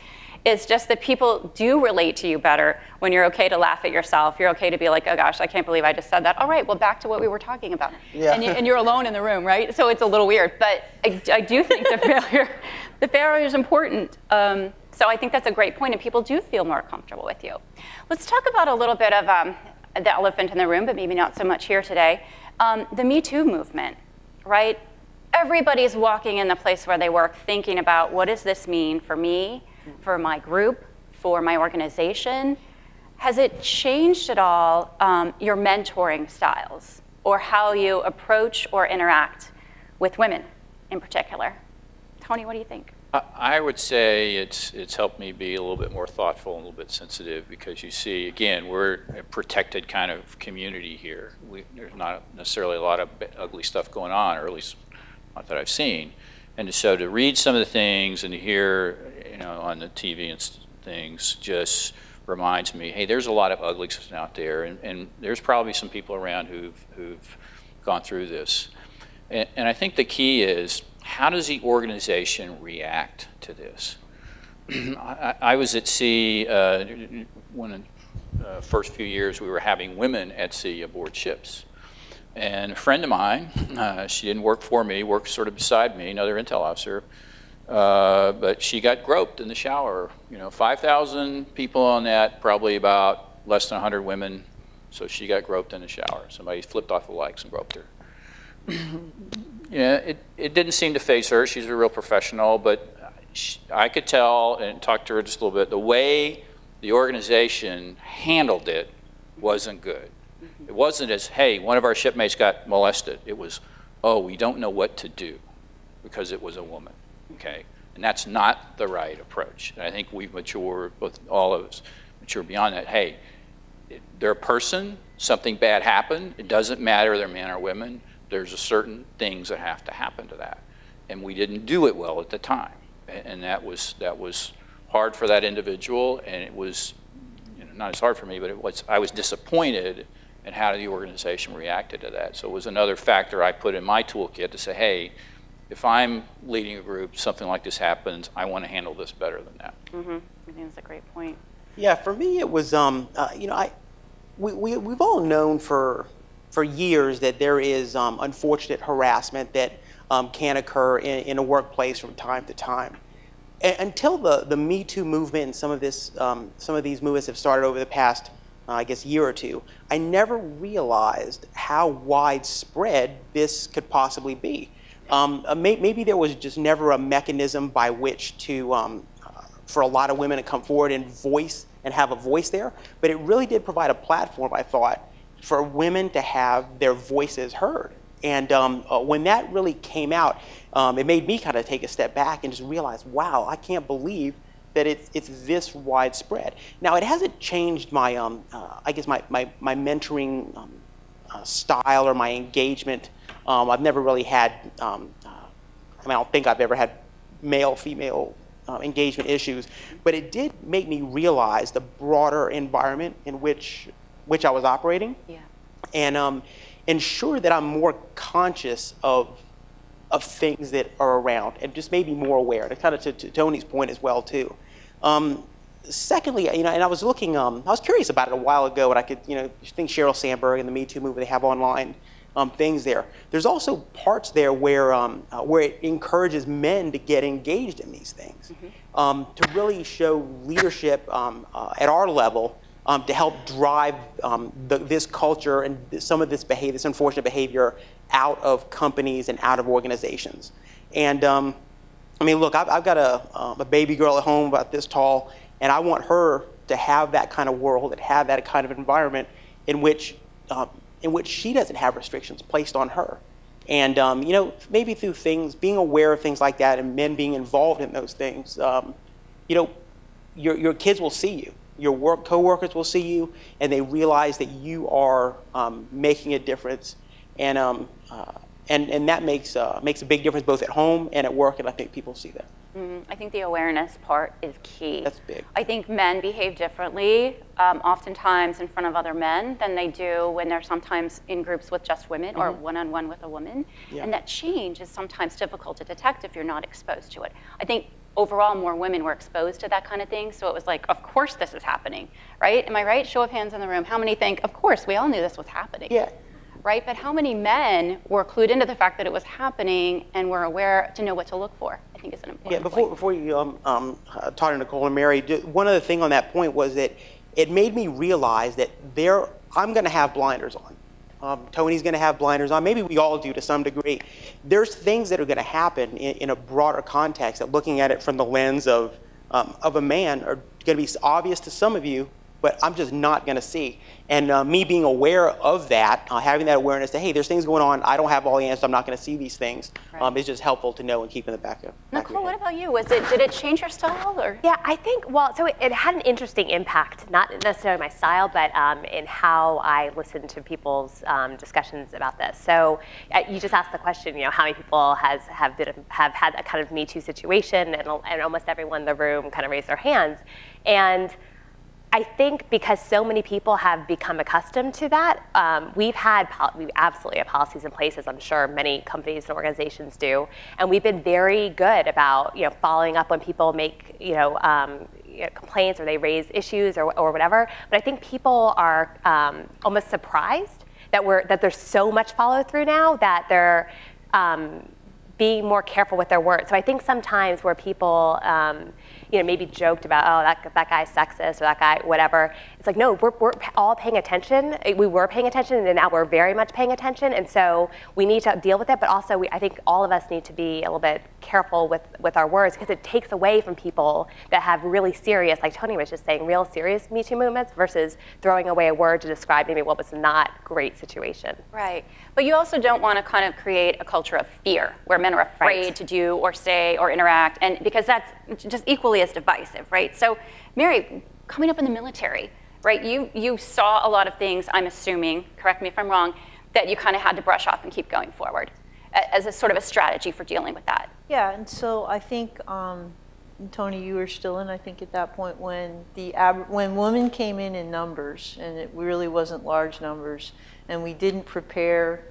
it's just that people do relate to you better when you're okay to laugh at yourself. You're okay to be like, oh gosh, I can't believe I just said that. All right, well, back to what we were talking about. Yeah. And, you, and you're alone in the room, right? So it's a little weird. But I, I do think the [LAUGHS] failure, the failure is important. Um, so I think that's a great point, and people do feel more comfortable with you. Let's talk about a little bit of um, the elephant in the room, but maybe not so much here today. Um, the Me Too movement, right? Everybody's walking in the place where they work thinking about what does this mean for me, for my group, for my organization. Has it changed at all um, your mentoring styles or how you approach or interact with women in particular? Tony, what do you think? I- would say it's, it's helped me be a little bit more thoughtful and a little bit sensitive because you see, again, we're a protected kind of community here. We, there's not necessarily a lot of ugly stuff going on, or at least not that I've seen. And so to read some of the things and to hear, you know, on the TV and things just reminds me, hey, there's a lot of ugliness out there, and, and there's probably some people around who've, who've gone through this. And, and I think the key is how does the organization react to this? [CLEARS THROAT] I, I was at sea uh, when the uh, first few years we were having women at sea aboard ships. And a friend of mine, uh, she didn't work for me, worked sort of beside me, another intel officer, uh, but she got groped in the shower. You know, 5,000 people on that, probably about less than 100 women. So she got groped in the shower. Somebody flipped off the lights and groped her. [CLEARS THROAT] Yeah, it, it didn't seem to phase her. She's a real professional, but she, I could tell and talk to her just a little bit. The way the organization handled it wasn't good. It wasn't as, hey, one of our shipmates got molested. It was, oh, we don't know what to do because it was a woman. Okay? And that's not the right approach. And I think we've matured, both all of us, mature beyond that. Hey, they're a person, something bad happened, it doesn't matter they're men or women, there's a certain things that have to happen to that. And we didn't do it well at the time. A- And that was, that was hard for that individual, and it was, you know, not as hard for me, but it was, I was disappointed in how the organization reacted to that. So it was another factor I put in my toolkit to say, hey, if I'm leading a group, something like this happens, I want to handle this better than that. Mm-hmm. I think that's a great point. Yeah, for me it was, um, uh, you know, I, we, we, we've all known for, for years that there is um, unfortunate harassment that um, can occur in, in a workplace from time to time. A- until the, the Me Too movement and some of, this, um, some of these movements have started over the past, uh, I guess, year or two, I never realized how widespread this could possibly be. Um, uh, may, maybe there was just never a mechanism by which to, um, uh, for a lot of women to come forward and voice and have a voice there, but it really did provide a platform, I thought, for women to have their voices heard. And um, uh, when that really came out, um, it made me kind of take a step back and just realize, wow, I can't believe that it's, it's this widespread. Now, it hasn't changed my, um, uh, I guess, my, my, my mentoring um, uh, style or my engagement. Um, I've never really had, um, uh, I mean, I don't think I've ever had male female engagement issues, but it did make me realize the broader environment in which, which I was operating Yeah. and um, ensure that I'm more conscious of of things that are around and just maybe more aware. And kind of to, to Tony's point as well too. Um, secondly, you know, and I was looking, um, I was curious about it a while ago, and I could, you know, think Sheryl Sandberg and the Me Too movement they have online um, things there. There's also parts there where um, uh, where it encourages men to get engaged in these things, um, to really show leadership um, uh, at our level um, to help drive um, the, this culture and some of this behavior, this unfortunate behavior, out of companies and out of organizations. And um, I mean, look, I've, I've got a, um, a baby girl at home about this tall, and I want her to have that kind of world and have that kind of environment in which, um, in which she doesn't have restrictions placed on her. And, um, you know, maybe through things, being aware of things like that and men being involved in those things, um, you know, your, your kids will see you. Your work coworkers will see you, and they realize that you are um, making a difference. And, um, uh, and, and that makes, uh, makes a big difference both at home and at work, and I think people see that. Mm, I think the awareness part is key. That's big. I think men behave differently, um, oftentimes in front of other men, than they do when they're sometimes in groups with just women or one on one with a woman. Yeah. And that change is sometimes difficult to detect if you're not exposed to it. I think overall more women were exposed to that kind of thing, so it was like, of course this is happening, right? Am I right? Show of hands in the room. How many think, of course, we all knew this was happening? Yeah. Right? But how many men were clued into the fact that it was happening and were aware to know what to look for? I think is an important Yeah, before, point. before you um, um, talk to Nicole and Mary, one other thing on that point was that it made me realize that there, I'm going to have blinders on. Um, Tony's going to have blinders on. Maybe we all do to some degree. There's things that are going to happen in, in a broader context that looking at it from the lens of, um, of a man are going to be obvious to some of you, but I'm just not going to see. And uh, me being aware of that, uh, having that awareness that, hey, there's things going on, I don't have all the answers, I'm not going to see these things, um, is just helpful to know and keep in the back of, back of Nicole, what about you? Was it did it change your style or? Yeah, I think, well, so it, it had an interesting impact, not necessarily my style, but um, in how I listened to people's um, discussions about this. So uh, you just asked the question, you know, how many people has have, been, have had a kind of Me Too situation, and, and almost everyone in the room kind of raised their hands. And I think because so many people have become accustomed to that, um, we've had we absolutely have policies in place, as I'm sure many companies and organizations do, and we've been very good about you know following up when people make you know, um, you know, complaints or they raise issues or, or whatever. But I think people are um, almost surprised that we're that there's so much follow through now that they're um, being more careful with their words. So I think sometimes where people, um, you know, maybe joked about, oh, that, that guy's sexist or that guy, whatever. It's like, no, we're, we're all paying attention. Eh, we were paying attention and now we're very much paying attention. And so we need to deal with it. But also, we, I think all of us need to be a little bit careful with, with our words because it takes away from people that have really serious, like Tony was just saying, real serious Me Too movements versus throwing away a word to describe maybe what was not great situation. Right. But you also don't want to kind of create a culture of fear where men are afraid Right. to do or say or interact, and because that's just equally as divisive, right? So, Mary, coming up in the military, right? You you saw a lot of things. I'm assuming, correct me if I'm wrong, that you kind of had to brush off and keep going forward as a sort of a strategy for dealing with that. Yeah, and so I think, um, Tony, you were still in, I think, at that point when the when women came in in numbers, and it really wasn't large numbers, and we didn't prepare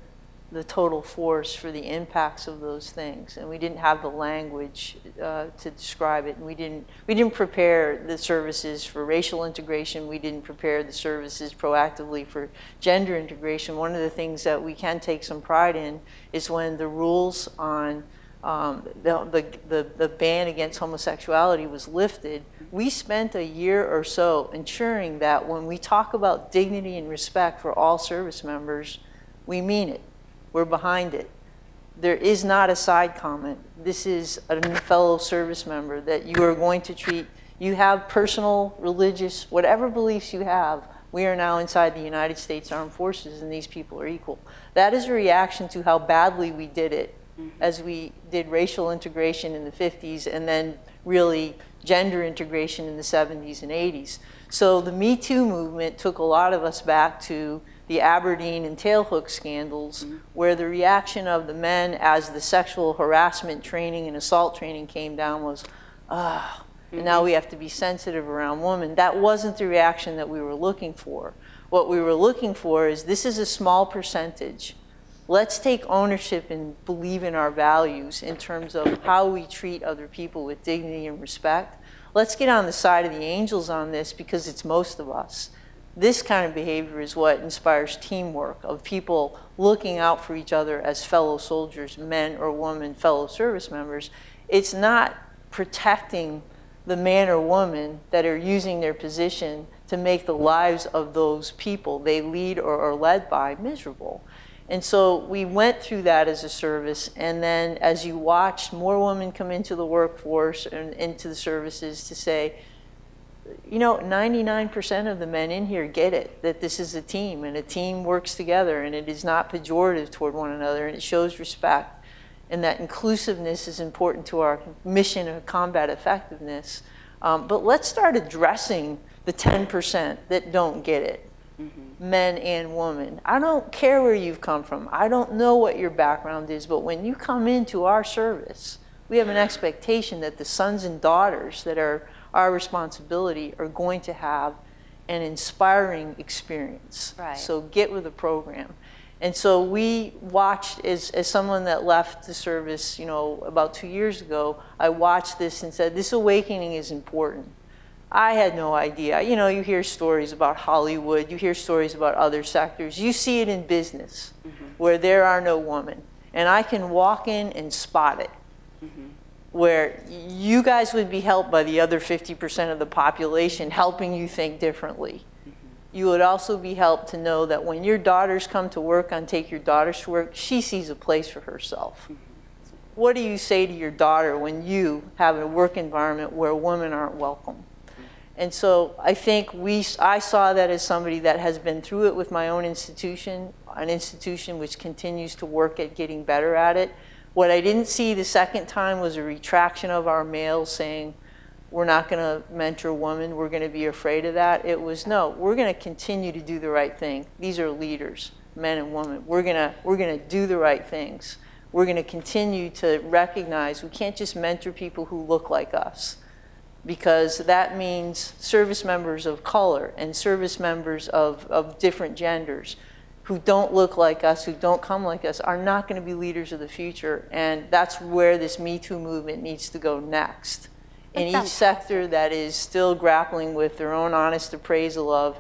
the total force for the impacts of those things, and we didn't have the language uh, to describe it, and we didn't we didn't prepare the services for racial integration. We didn't prepare the services proactively for gender integration. One of the things that we can take some pride in is when the rules on um, the, the, the, the ban against homosexuality was lifted, we spent a year or so ensuring that when we talk about dignity and respect for all service members, we mean it. We're behind it. There is not a side comment. This is a fellow service member that you are going to treat. You have personal, religious, whatever beliefs you have. We are now inside the United States Armed Forces, and these people are equal. That is a reaction to how badly we did it mm-hmm. as we did racial integration in the 50s and then really gender integration in the 70s and 80s. So the Me Too movement took a lot of us back to the Aberdeen and Tailhook scandals, where the reaction of the men as the sexual harassment training and assault training came down was, ah, and now we have to be sensitive around women. That wasn't the reaction that we were looking for. What we were looking for is this is a small percentage let's take ownership and believe in our values in terms of how we treat other people with dignity and respect. Let's get on the side of the angels on this because it's most of us. This kind of behavior is what inspires teamwork of people looking out for each other as fellow soldiers, men or women, fellow service members. It's not protecting the man or woman that are using their position to make the lives of those people they lead or are led by miserable. And so we went through that as a service, and then as you watched more women come into the workforce and into the services to say, you know, 99% of the men in here get it that this is a team and a team works together and it is not pejorative toward one another and it shows respect and that inclusiveness is important to our mission of combat effectiveness. Um, but let's start addressing the 10% that don't get it men and women. I don't care where you've come from. I don't know what your background is, but when you come into our service, we have an expectation that the sons and daughters that are our responsibility are going to have an inspiring experience. Right. So get with the program. And so we watched, as, as someone that left the service, you know, about two years ago, I watched this and said, this awakening is important. I had no idea. You know, you hear stories about Hollywood, you hear stories about other sectors. You see it in business mm-hmm. where there are no women. And I can walk in and spot it. Where you guys would be helped by the other 50% of the population helping you think differently. You would also be helped to know that when your daughters come to work on Take Your Daughters to Work, she sees a place for herself. What do you say to your daughter when you have a work environment where women aren't welcome? And so I think we, I saw that as somebody that has been through it with my own institution, an institution which continues to work at getting better at it. What I didn't see the second time was a retraction of our males saying, we're not going to mentor women, we're going to be afraid of that. It was, no, we're going to continue to do the right thing. These are leaders, men and women. We're going to, we're going to do the right things. We're going to continue to recognize we can't just mentor people who look like us because that means service members of color and service members of, of different genders who don't look like us, who don't come like us, are not going to be leaders of the future. And that's where this Me Too movement needs to go next. In each sector that is still grappling with their own honest appraisal of,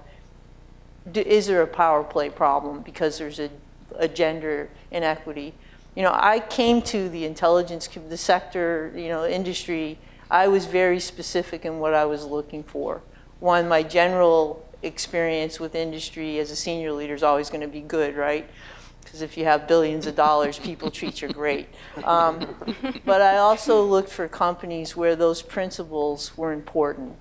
is there a power play problem because there's a, a gender inequity? You know, I came to the intelligence, the sector, you know, industry I was very specific in what I was looking for. One, my general experience with industry as a senior leader is always going to be good, right? Because if you have billions of dollars, people treat you great. Um, but I also looked for companies where those principles were important,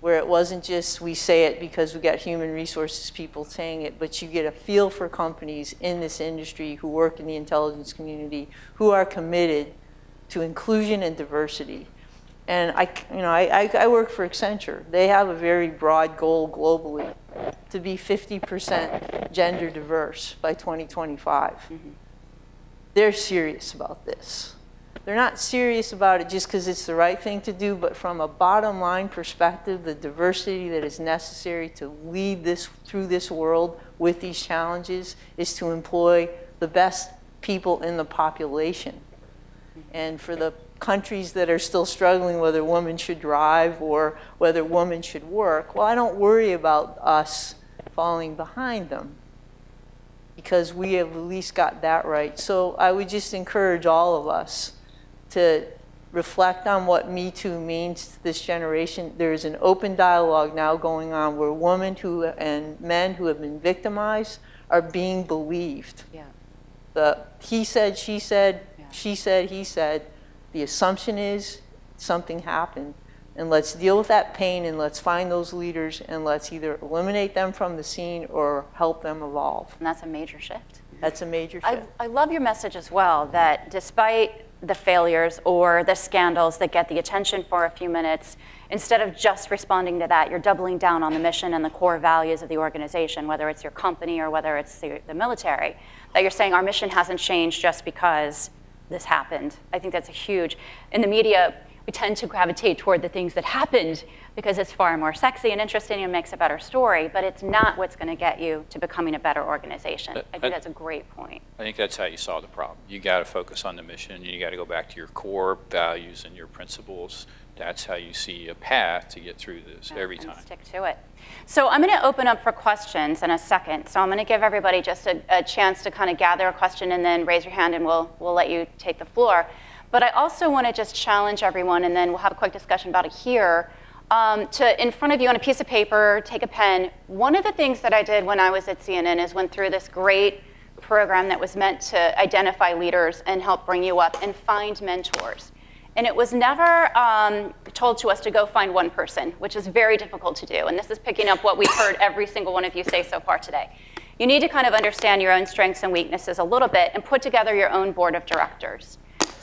where it wasn't just we say it because we got human resources people saying it, but you get a feel for companies in this industry who work in the intelligence community who are committed to inclusion and diversity. And I, you know, I, I, work for Accenture. They have a very broad goal globally to be 50% gender diverse by 2025. Mm-hmm. They're serious about this. They're not serious about it just because it's the right thing to do, but from a bottom line perspective, the diversity that is necessary to lead this through this world with these challenges is to employ the best people in the population. And for the countries that are still struggling whether women should drive or whether women should work, well, I don't worry about us falling behind them because we have at least got that right. So I would just encourage all of us to reflect on what Me Too means to this generation. There is an open dialogue now going on where women who and men who have been victimized are being believed. Yeah. The he said, she said, Yeah. she said, he said. The assumption is something happened. And let's deal with that pain and let's find those leaders and let's either eliminate them from the scene or help them evolve. And that's a major shift. That's a major I, shift. I love your message as well that despite the failures or the scandals that get the attention for a few minutes, instead of just responding to that, you're doubling down on the mission and the core values of the organization, whether it's your company or whether it's the, the military. That you're saying our mission hasn't changed just because this happened. I think that's a huge. In the media, we tend to gravitate toward the things that happened because it's far more sexy and interesting and makes a better story, but it's not what's going to get you to becoming a better organization. I I- think that's a great point. I think that's how you solve the problem. You got to focus on the mission. You got to go back to your core values and your principles. That's how you see a path to get through this every time. Stick to it. So I'm going to open up for questions in a second. So I'm going to give everybody just a, a chance to kind of gather a question and then raise your hand and we'll, we'll let you take the floor. But I also want to just challenge everyone and then we'll have a quick discussion about it here. Um, to in front of you on a piece of paper, take a pen. One of the things that I did when I was at CNN is went through this great program that was meant to identify leaders and help bring you up and find mentors. And it was never um, told to us to go find one person, which is very difficult to do. And this is picking up what we've heard every single one of you say so far today. You need to kind of understand your own strengths and weaknesses a little bit and put together your own board of directors.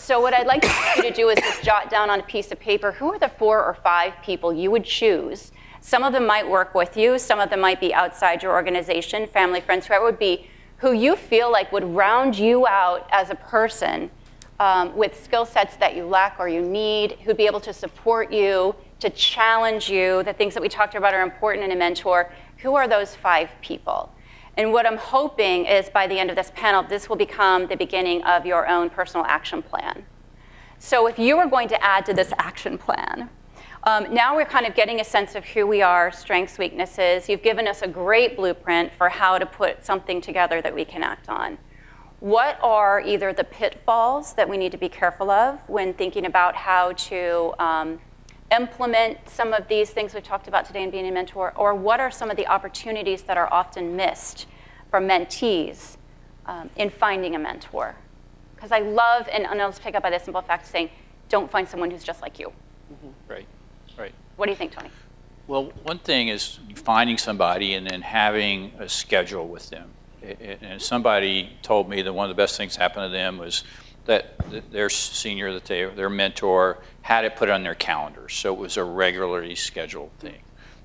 So, what I'd like you to do is just jot down on a piece of paper who are the four or five people you would choose. Some of them might work with you, some of them might be outside your organization, family, friends, whoever would be, who you feel like would round you out as a person um, with skill sets that you lack or you need, who'd be able to support you, to challenge you. The things that we talked about are important in a mentor. Who are those five people? And what I'm hoping is by the end of this panel, this will become the beginning of your own personal action plan. So if you were going to add to this action plan, um, now we're kind of getting a sense of who we are, strengths, weaknesses. You've given us a great blueprint for how to put something together that we can act on. What are either the pitfalls that we need to be careful of when thinking about how to um, implement some of these things we talked about today in being a mentor, or what are some of the opportunities that are often missed for mentees um, in finding a mentor? Because I love, and, and I'll just pick up by the simple fact of saying, don't find someone who's just like you. Right, right. What do you think, Tony? Well, one thing is finding somebody and then having a schedule with them. I- I- And somebody told me that one of the best things happened to them was that their senior, that they, their mentor had it put on their calendar, so it was a regularly scheduled thing.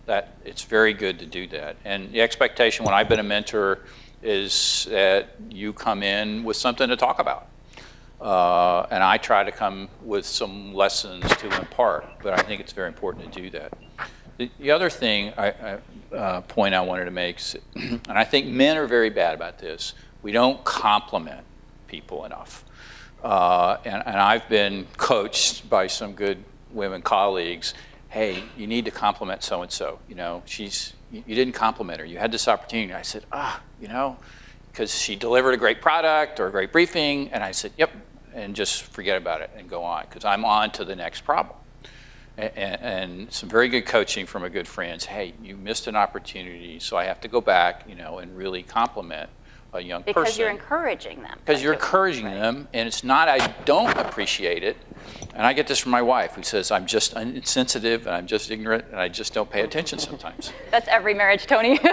That, it's very good to do that. And the expectation when I've been a mentor is that you come in with something to talk about. Uh, and I try to come with some lessons to impart, but I think it's very important to do that. The, the other thing, I, I, uh, point I wanted to make, is, [CLEARS THROAT] and I think men are very bad about this, we don't compliment people enough. Uh, and, and I've been coached by some good women colleagues. Hey, you need to compliment so and so. You know, she's you, you didn't compliment her. You had this opportunity. I said, ah, you know, because she delivered a great product or a great briefing. And I said, yep, and just forget about it and go on because I'm on to the next problem. And, and some very good coaching from a good friend. Hey, you missed an opportunity, so I have to go back, you know, and really compliment a young person. Because you're encouraging them. Because you're encouraging right? them, and it's not I don't appreciate it. And I get this from my wife, who says I'm just insensitive and I'm just ignorant and I just don't pay attention sometimes. That's every marriage, Tony. [LAUGHS]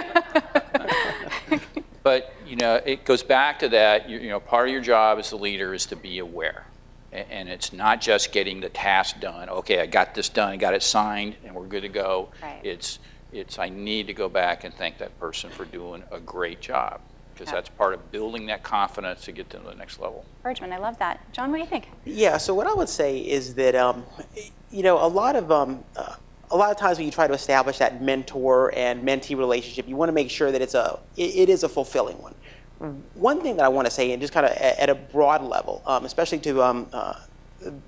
But you know, it goes back to that. You, you know, part of your job as a leader is to be aware, A- and it's not just getting the task done. Okay, I got this done, I got it signed, and we're good to go. Right. It's it's I need to go back and thank that person for doing a great job because Yeah. that's part of building that confidence to get to the next level. Encouragement, I love that. John, what do you think? Yeah, so what I would say is that, um, you know, a lot of um, uh, a lot of times when you try to establish that mentor and mentee relationship, you want to make sure that it's a it, it is a fulfilling one. One thing that I want to say, and just kind of at, at a broad level, um, especially to um, uh,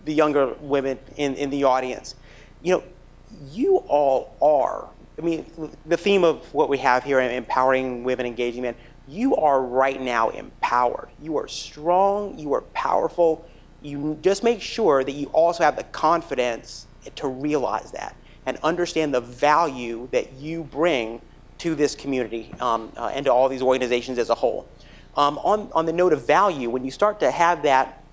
the younger women in, in the audience, you know, you all are. I mean, the theme of what we have here, empowering women, engaging men. You are right now empowered. You are strong. You are powerful. You just make sure that you also have the confidence to realize that and understand the value that you bring to this community um, uh, and to all these organizations as a whole. Um, on, on the note of value, when you start to have that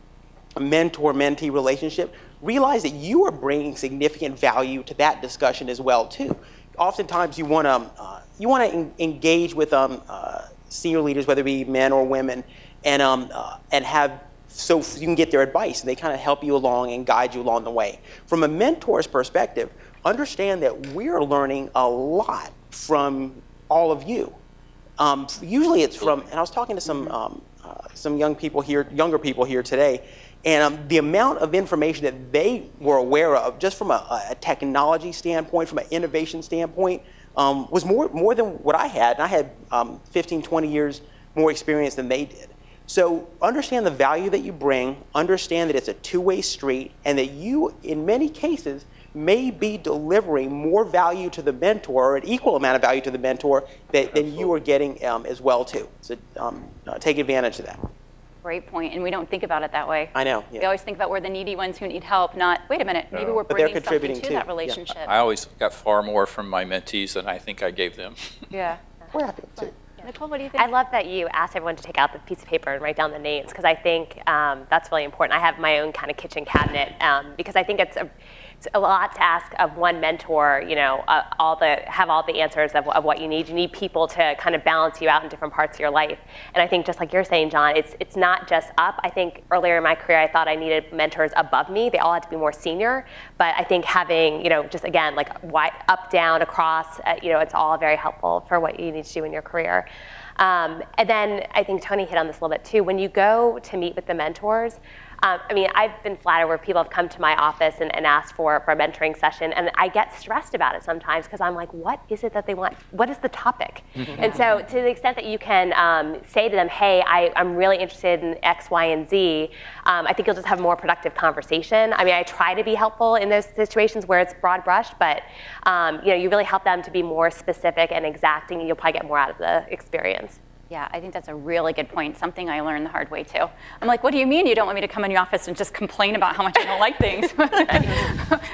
mentor mentee relationship, realize that you are bringing significant value to that discussion as well too. Oftentimes, you want to uh, you want to en- engage with um, uh, senior leaders, whether it be men or women, and um, uh, and have so you can get their advice and they kind of help you along and guide you along the way. From a mentor's perspective, understand that we're learning a lot from all of you. Um, usually it's from, and I was talking to some, um, uh, some young people here, younger people here today, and um, the amount of information that they were aware of, just from a, a technology standpoint, from an innovation standpoint, um, was more, more than what I had. And I had um, 15, 20 years more experience than they did. So understand the value that you bring, understand that it's a two-way street, and that you, in many cases, may be delivering more value to the mentor, or an equal amount of value to the mentor, that, than you are getting um, as well too. So um, uh, take advantage of that. Great point, and we don't think about it that way. I know, We always think about we're the needy ones who need help, not, wait a minute, maybe we're But they're bringing something to too, that yeah. relationship. I always got far more from my mentees than I think I gave them. [LAUGHS] [LAUGHS] Yeah. We're happy to. Nicole, what do you think? I love that you asked everyone to take out the piece of paper and write down the names because I think um, that's really important. I have my own kind of kitchen cabinet um, because I think it's a, it's a lot to ask of one mentor. You know, uh, all the have all the answers of, of what you need. You need people to kind of balance you out in different parts of your life. And I think just like you're saying, John, it's it's not just up. I think earlier in my career, I thought I needed mentors above me. They all had to be more senior. But I think having you know just again like up, down, across, uh, you know, it's all very helpful for what you need to do in your career. Um, and then I think Tony hit on this a little bit too. When you go to meet with the mentors, um, I mean, I've been flattered where people have come to my office and, and asked for, for a mentoring session, and I get stressed about it sometimes because I'm like, what is it that they want? What is the topic? and so, to the extent that you can um, say to them, hey, I, I'm really interested in X, Y, and Z, um, I think you'll just have a more productive conversation. I mean, I try to be helpful in those situations where it's broad brushed, but um, you know, you really help them to be more specific and exacting, and you'll probably get more out of the experience. Yeah, I think that's a really good point. Something I learned the hard way too. I'm like, what do you mean you don't want me to come in your office and just complain about how much I don't like things? [LAUGHS]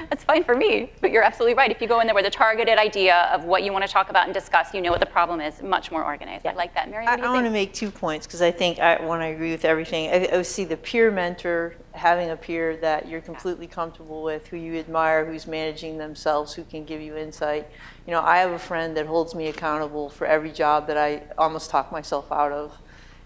that's fine for me, but you're absolutely right. If you go in there with a targeted idea of what you want to talk about and discuss, you know what the problem is, much more organized. I like that. Mary, I, what do I you want to make two points because I think I, when I agree with everything, I, I see the peer mentor, having a peer that you're completely comfortable with, who you admire, who's managing themselves, who can give you insight. You know, I have a friend that holds me accountable for every job that I almost talk myself out of.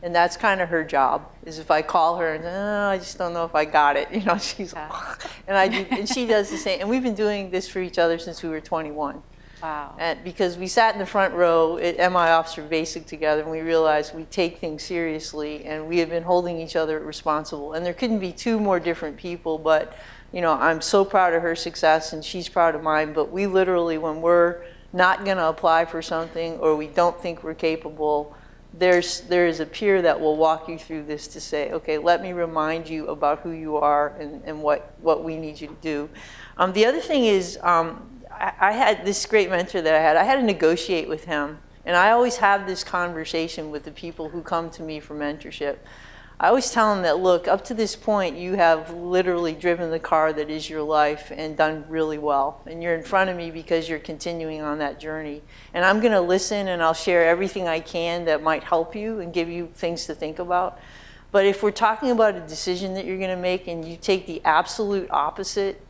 And that's kind of her job. Is if I call her and oh, I just don't know if I got it, [LAUGHS] you know, she's [LAUGHS] and I do, and she does the same. And we've been doing this for each other since we were 21. Wow. And because we sat in the front row at MI Officer Basic together and we realized we take things seriously and we have been holding each other responsible. And there couldn't be two more different people, but you know, I'm so proud of her success and she's proud of mine. But we literally, when we're not going to apply for something or we don't think we're capable, there's there is a peer that will walk you through this to say, okay, let me remind you about who you are and, and what, what we need you to do. Um, the other thing is, um, I, had this great mentor that I had. I had to negotiate with him, and I always have this conversation with the people who come to me for mentorship. I always tell them that, look, up to this point, you have literally driven the car that is your life and done really well. And you're in front of me because you're continuing on that journey. And I'm going to listen and I'll share everything I can that might help you and give you things to think about. But if we're talking about a decision that you're going to make and you take the absolute opposite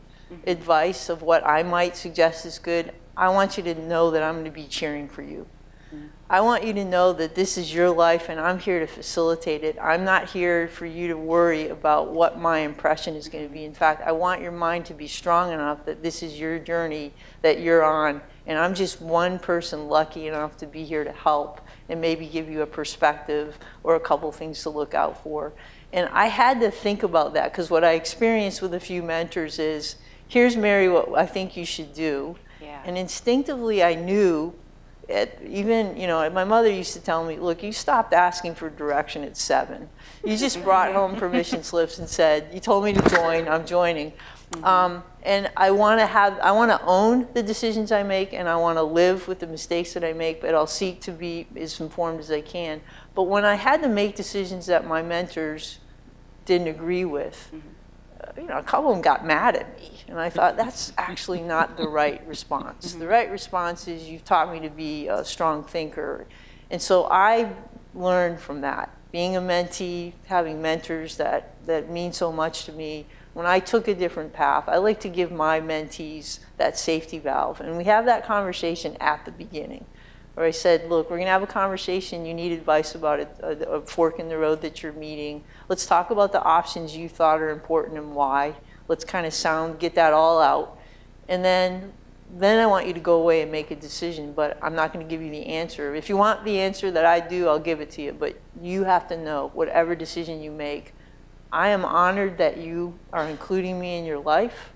advice of what I might suggest is good, I want you to know that I'm going to be cheering for you. Mm-hmm. I want you to know that this is your life and I'm here to facilitate it. I'm not here for you to worry about what my impression is going to be. In fact, I want your mind to be strong enough that this is your journey that you're on. And I'm just one person lucky enough to be here to help and maybe give you a perspective or a couple things to look out for. And I had to think about that because what I experienced with a few mentors is here's Mary, what I think you should do. Yeah. And instinctively, I knew it, even, you know, my mother used to tell me, look, you stopped asking for direction at seven. You just [LAUGHS] brought home permission slips and said, you told me to join, I'm joining. Um, and I want to have, I want to own the decisions I make and I want to live with the mistakes that I make, but I'll seek to be as informed as I can. But when I had to make decisions that my mentors didn't agree with, uh, you know, a couple of them got mad at me. And I thought, that's actually not the right response. The mm-hmm. right response is you've taught me to be a strong thinker. And so I learned from that. Being a mentee, having mentors that, that mean so much to me, when I took a different path, I like to give my mentees that safety valve. And we have that conversation at the beginning where I said, look, we're going to have a conversation. You need advice about a, a, uh, a, fork in the road that you're meeting. Let's talk about the options you thought are important and why. Let's kind of sound, get that all out. And then, then I want you to go away and make a decision, but I'm not going to give you the answer. If you want the answer that I do, I'll give it to you. But you have to know, whatever decision you make, I am honored that you are including me in your life,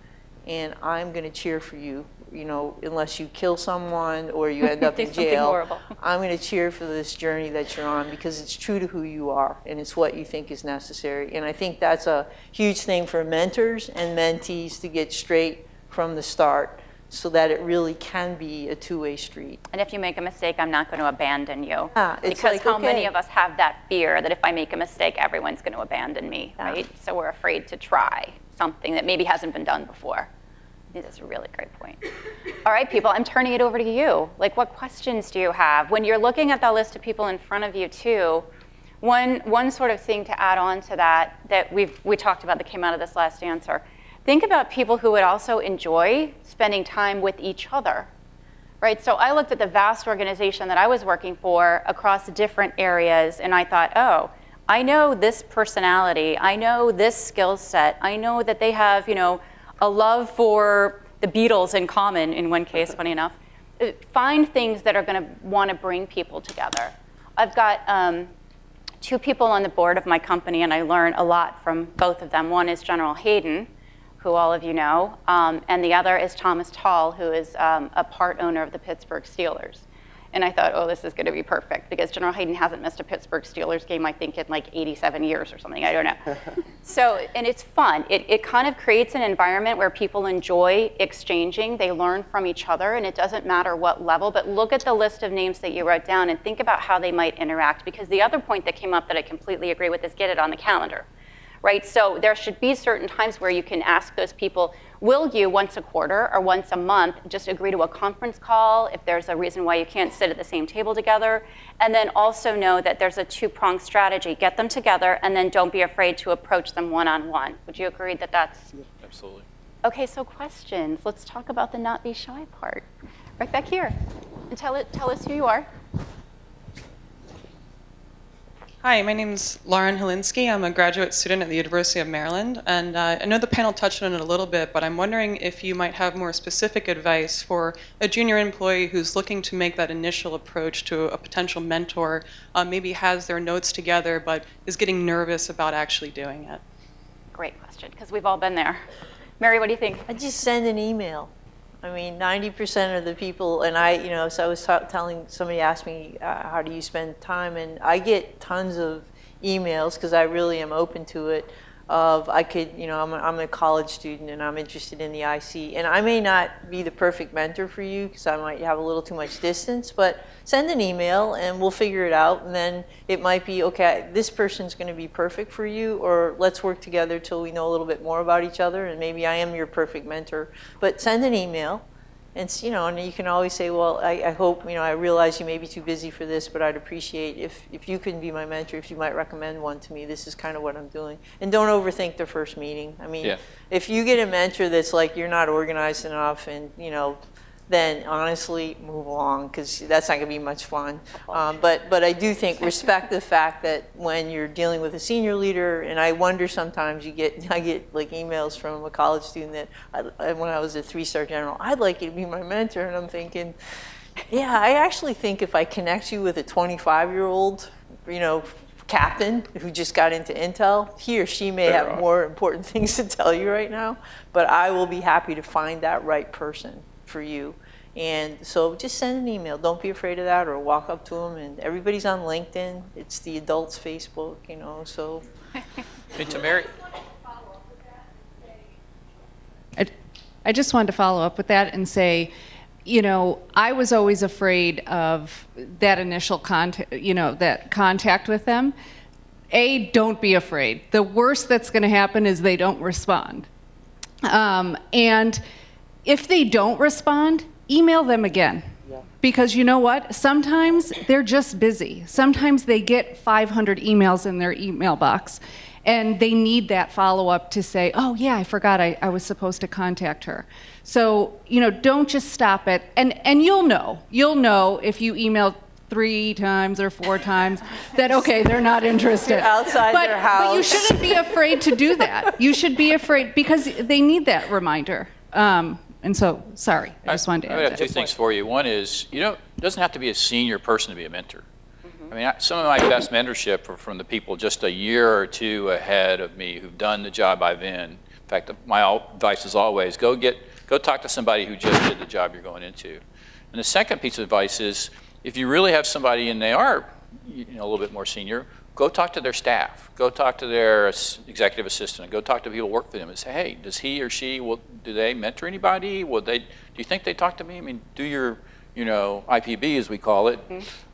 and I'm going to cheer for you you know, unless you kill someone or you end up [LAUGHS] in jail. I'm going to cheer for this journey that you're on because it's true to who you are and it's what you think is necessary. And I think that's a huge thing for mentors and mentees to get straight from the start so that it really can be a two-way street. And if you make a mistake, I'm not going to abandon you. Ah, it's because like, how many of us have that fear that if I make a mistake, everyone's going to abandon me, Yeah. right? So we're afraid to try something that maybe hasn't been done before. That's a really great point. All right, people, I'm turning it over to you. Like, what questions do you have? When you're looking at that list of people in front of you, too, one, one sort of thing to add on to that that we've, we talked about that came out of this last answer, think about people who would also enjoy spending time with each other, right? So I looked at the vast organization that I was working for across different areas, and I thought, oh, I know this personality, I know this skill set, I know that they have, you know, a love for the Beatles in common, in one case, funny enough. Uh, Find things that are going to want to bring people together. I've got um, two people on the board of my company, and I learn a lot from both of them. One is General Hayden, who all of you know, um, and the other is Thomas Tull, who is um, a part owner of the Pittsburgh Steelers. And I thought, oh, this is going to be perfect because General Hayden hasn't missed a Pittsburgh Steelers game, I think, in like 87 years or something. I don't know. [LAUGHS] so, and it's fun. It, it kind of creates an environment where people enjoy exchanging. They learn from each other, and it doesn't matter what level. But look at the list of names that you wrote down and think about how they might interact. Because the other point that came up that I completely agree with is get it on the calendar right? So there should be certain times where you can ask those people, will you once a quarter or once a month just agree to a conference call if there's a reason why you can't sit at the same table together? And then also know that there's a two-pronged strategy. Get them together and then don't be afraid to approach them one-on-one. Would you agree that that's? Absolutely. Okay, so questions. Let's talk about the not be shy part. Right back here. And tell, it, tell us who you are. Hi, my name's Lauren Helinski. I'm a graduate student at the University of Maryland, and uh, I know the panel touched on it a little bit, but I'm wondering if you might have more specific advice for a junior employee who's looking to make that initial approach to a potential mentor, uh, maybe has their notes together, but is getting nervous about actually doing it. Great question, because we've all been there. Mary, what do you think? I just send an email. I mean, 90% of the people, and I, you know, so I was telling somebody asked me, uh, how do you spend time? And I get tons of emails because I really am open to it. Of I could, you know, I'm a, I'm a college student and I'm interested in the IC, and I may not be the perfect mentor for you because I might have a little too much distance. But send an email and we'll figure it out. And then it might be okay. This person's going to be perfect for you, or let's work together till we know a little bit more about each other, and maybe I am your perfect mentor. But send an email and you know, and you can always say, well, I, I hope, you know, I realize you may be too busy for this, but I'd appreciate if, if you can be my mentor, if you might recommend one to me. This is kind of what I'm doing. And don't overthink the first meeting. I mean, Yeah. if you get a mentor that's like you're not organized enough, and you know, then honestly move along because that's not going to be much fun. Um, but but I do think respect the fact that when you're dealing with a senior leader, and I wonder sometimes you get [LAUGHS] I get like emails from a college student that I, when I was a three-star general, I'd like you to be my mentor, and I'm thinking. Yeah, I actually think if I connect you with a 25 year old, you know, captain who just got into Intel, he or she may have more important [LAUGHS] things to tell you right now, but I will be happy to find that right person for you. And so just send an email. Don't be afraid of that or walk up to them. And everybody's on LinkedIn. It's the adults' Facebook, you know, so [LAUGHS] Hey, Tamara, I, I just wanted to follow up with that and say, you know, I was always afraid of that initial contact, you know, that contact with them. A, don't be afraid. The worst that's going to happen is they don't respond. Um, and if they don't respond, email them again. Because you know what? Sometimes they're just busy. Sometimes they get 500 emails in their email box and they need that follow up to say, oh, yeah, I forgot I, I was supposed to contact her. So, you know, don't just stop it. And, and you'll know. You'll know if you email three times or four times that, [LAUGHS] okay, they're not interested. You're outside but, their But you shouldn't be afraid to do that. You should be afraid because they need that reminder. Um, and so, sorry, I just wanted to I would have two things for you. One is, you know, it doesn't have to be a senior person to be a mentor. Mm-hmm. I mean, I- some of my best mentorship are from the people just a year or two ahead of me who've done the job I've in. In fact, my advice is always go get, go talk to somebody who just did the job you're going into. And the second piece of advice is, if you really have somebody and they are, you know, a little bit more senior, go talk to their staff. Go talk to their executive assistant. Go talk to people who work for them and say, hey, does he or she, will, do they mentor anybody? Will they, do you think they talk to me? I mean, do your, you know, IPB as we call it,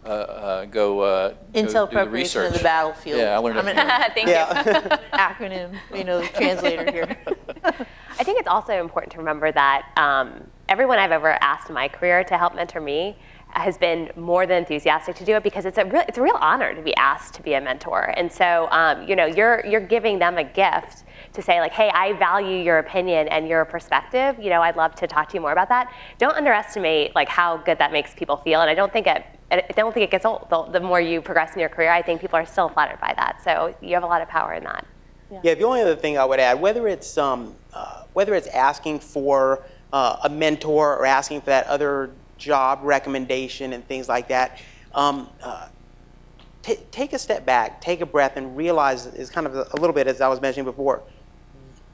uh, uh, go, uh, go Intel do the preparation of the battlefield. Yeah, I learned I'm that [LAUGHS] Thank you. [LAUGHS] acronym, you know, translator here. [LAUGHS] I think it's also important to remember that um, everyone I've ever asked in my career to help mentor me has been more than enthusiastic to do it because it's a real, it's a real honor to be asked to be a mentor. And so, um, you know, you're, you're giving them a gift to say like, hey, I value your opinion and your perspective. You know, I'd love to talk to you more about that. Don't underestimate like how good that makes people feel. And I don't think it, I don't think it gets old. The, the more you progress in your career, I think people are still flattered by that. So you have a lot of power in that. Yeah, the only other thing I would add, whether it's um, uh, whether it's asking for uh, a mentor or asking for that other job recommendation and things like that, um, uh, take a step back, take a breath, and realize is kind of a, a little bit as I was mentioning before.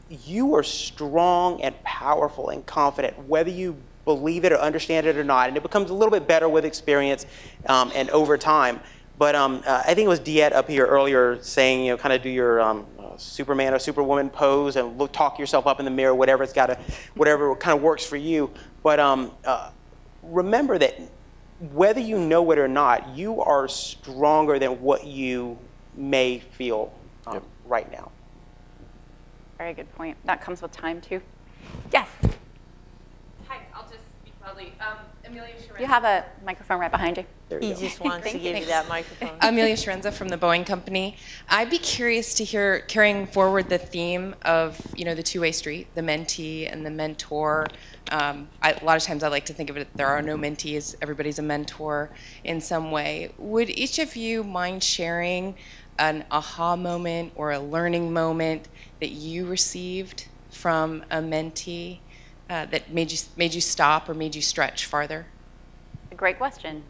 You are strong and powerful and confident, whether you believe it or understand it or not, and it becomes a little bit better with experience um, and over time. But um, uh, I think it was Diet up here earlier saying, you know, kind of do your um, uh, Superman or Superwoman pose and look, talk yourself up in the mirror, whatever it's got to, whatever kind of works for you. But um, uh, remember that whether you know it or not, you are stronger than what you may feel um, Yep. right now. Very good point. That comes with time too. Yes, Hi, I'll just speak loudly. Um, Amelia Sharenza. you have a microphone right behind you. There you He go. just [LAUGHS] wants to give you. you that microphone. [LAUGHS] Amelia Sharenza from the Boeing Company. I'd be curious to hear carrying forward the theme of you know the two-way street, the mentee and the mentor. Um, I, a lot of times I like to think of it there are no mentees, everybody's a mentor in some way. Would each of you mind sharing an aha moment or a learning moment that you received from a mentee uh, that made you made you stop or made you stretch farther? A great question.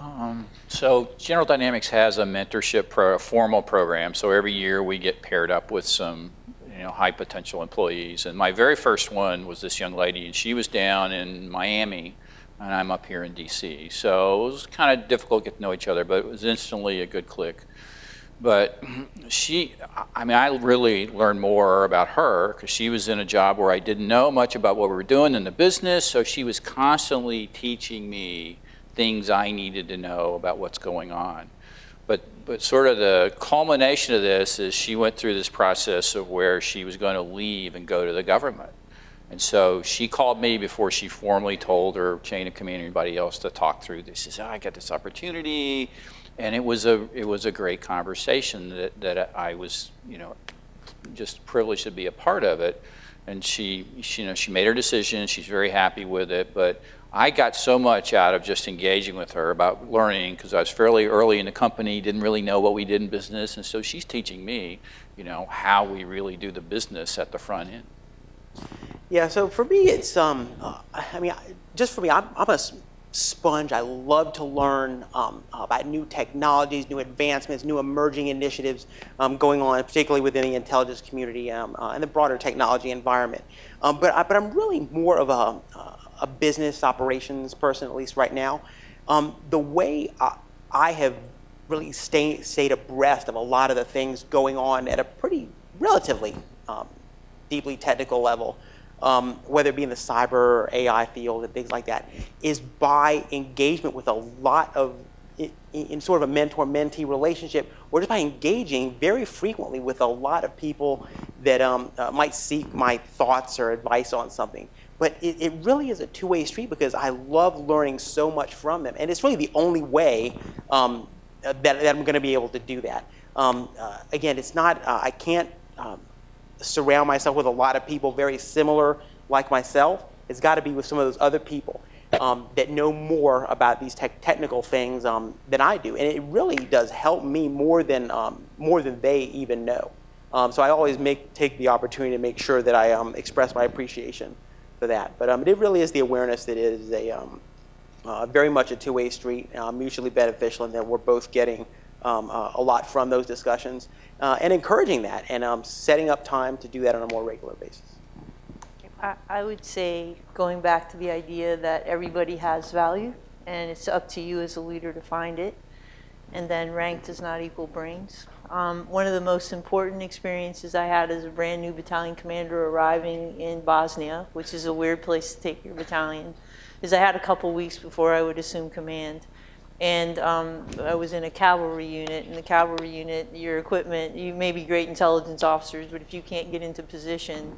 Um, so General Dynamics has a mentorship pro, a formal program. So every year we get paired up with some, you know, high potential employees. And my very first one was this young lady, and she was down in Miami, and I'm up here in D.C. So it was kind of difficult to get to know each other, but it was instantly a good click. But she, I mean, I really learned more about her because she was in a job where I didn't know much about what we were doing in the business. So she was constantly teaching me things I needed to know about what's going on. But, but sort of the culmination of this is she went through this process of where she was going to leave and go to the government. And so she called me before she formally told her chain of command or anybody else to talk through this. She said, oh, I got this opportunity. And it was a, it was a great conversation that, that I was, you know, just privileged to be a part of it. And she, she, you know, she made her decision. She's very happy with it. But I got so much out of just engaging with her about learning because I was fairly early in the company, didn't really know what we did in business. And so she's teaching me, you know, how we really do the business at the front end. Yeah, so for me, it's, um, uh, I mean, just for me, I'm, I'm a sponge. I love to learn um, about new technologies, new advancements, new emerging initiatives um, going on, particularly within the intelligence community um, uh, and the broader technology environment. Um, but, I, but I'm really more of a, a business operations person, at least right now. Um, the way I, I have really stay, stayed abreast of a lot of the things going on at a pretty relatively um, deeply technical level, um, whether it be in the cyber or AI field and things like that, is by engagement with a lot of, in, in sort of a mentor-mentee relationship, or just by engaging very frequently with a lot of people that um, uh, might seek my thoughts or advice on something. But it, it really is a two-way street because I love learning so much from them, and it's really the only way um, uh, that, that I'm going to be able to do that. Um, uh, again, it's not, uh, I can't um, surround myself with a lot of people very similar like myself. It's got to be with some of those other people um, that know more about these tech technical things um, than I do, and it really does help me more than um, more than they even know. Um, so I always make take the opportunity to make sure that I um, express my appreciation for that. But um, it really is the awareness that is a uh, very much a two-way street, uh, mutually beneficial, and that we're both getting um, uh, a lot from those discussions uh, and encouraging that and um, setting up time to do that on a more regular basis. I, I would say, going back to the idea that everybody has value, and it's up to you as a leader to find it, and then rank does not equal brains. Um, one of the most important experiences I had as a brand new battalion commander arriving in Bosnia, which is a weird place to take your battalion, is I had a couple weeks before I would assume command. And um, I was in a cavalry unit. In the cavalry unit, your equipment, you may be great intelligence officers, but if you can't get into position,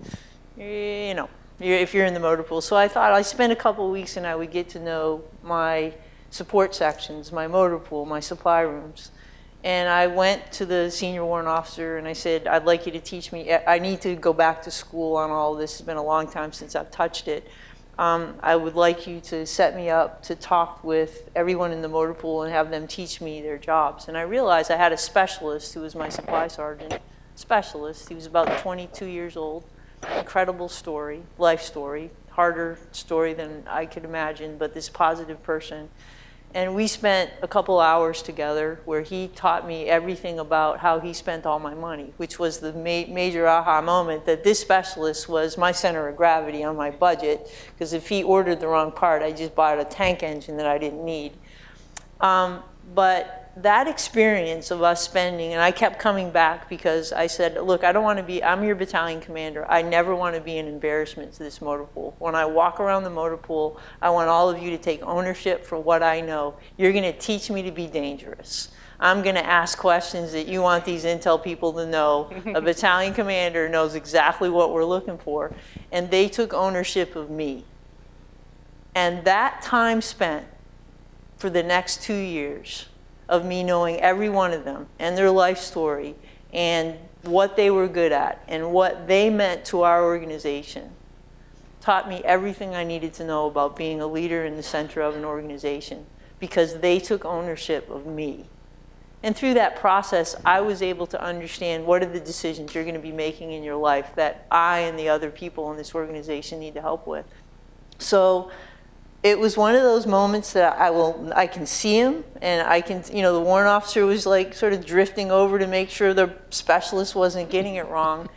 you know, you're- if you're in the motor pool. So I thought I'd spend a couple weeks and I would get to know my support sections, my motor pool, my supply rooms. And I went to the senior warrant officer and I said, I'd like you to teach me, I need to go back to school on all this. It's been a long time since I've touched it. Um, I would like you to set me up to talk with everyone in the motor pool and have them teach me their jobs. And I realized I had a specialist who was my supply sergeant, specialist. He was about 22 years old. Incredible story, life story, harder story than I could imagine, but this positive person. And we spent a couple hours together where he taught me everything about how he spent all my money, which was the ma major aha moment that this specialist was my center of gravity on my budget. Because if he ordered the wrong part, I just bought a tank engine that I didn't need. Um, but that experience of us spending, and I kept coming back because I said, look, I don't want to be, I'm your battalion commander. I never want to be an embarrassment to this motor pool. When I walk around the motor pool, I want all of you to take ownership for what I know. You're going to teach me to be dangerous. I'm going to ask questions that you want these intel people to know. a [LAUGHS] battalion commander knows exactly what we're looking for. And they took ownership of me. And that time spent for the next two years of me knowing every one of them and their life story and what they were good at and what they meant to our organization taught me everything I needed to know about being a leader in the center of an organization because they took ownership of me. And through that process, I was able to understand what are the decisions you're going to be making in your life that I and the other people in this organization need to help with. So it was one of those moments that I will, I can see him and I can, you know, the warrant officer was like sort of drifting over to make sure the specialist wasn't getting it wrong.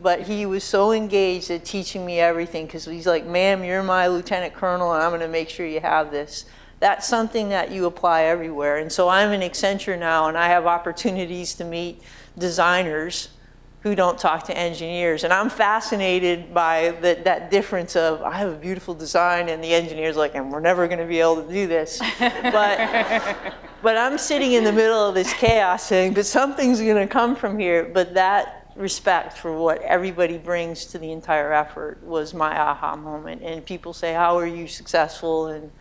But he was so engaged at teaching me everything because he's like, ma'am, you're my lieutenant colonel and I'm going to make sure you have this. That's something that you apply everywhere. And so I'm an Accenture now and I have opportunities to meet designers who don't talk to engineers. And I'm fascinated by the, that difference of I have a beautiful design and the engineer's like, and we're never going to be able to do this. [LAUGHS] but, but I'm sitting in the middle of this chaos saying, but something's going to come from here. But that respect for what everybody brings to the entire effort was my aha moment. And people say, how are you successful? And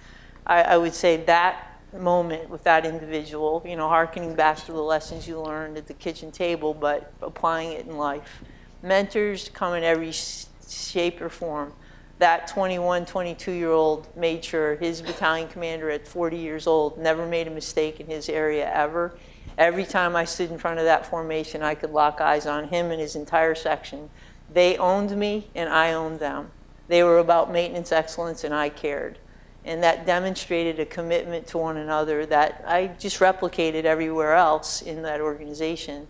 I, I would say that moment with that individual, you know, harkening back to the lessons you learned at the kitchen table, but applying it in life. Mentors come in every shape or form. That 21, 22 year old made sure his battalion commander at 40 years old never made a mistake in his area ever. Every time I stood in front of that formation, I could lock eyes on him and his entire section. They owned me and I owned them. They were about maintenance excellence and I cared and that demonstrated a commitment to one another that I just replicated everywhere else in that organization.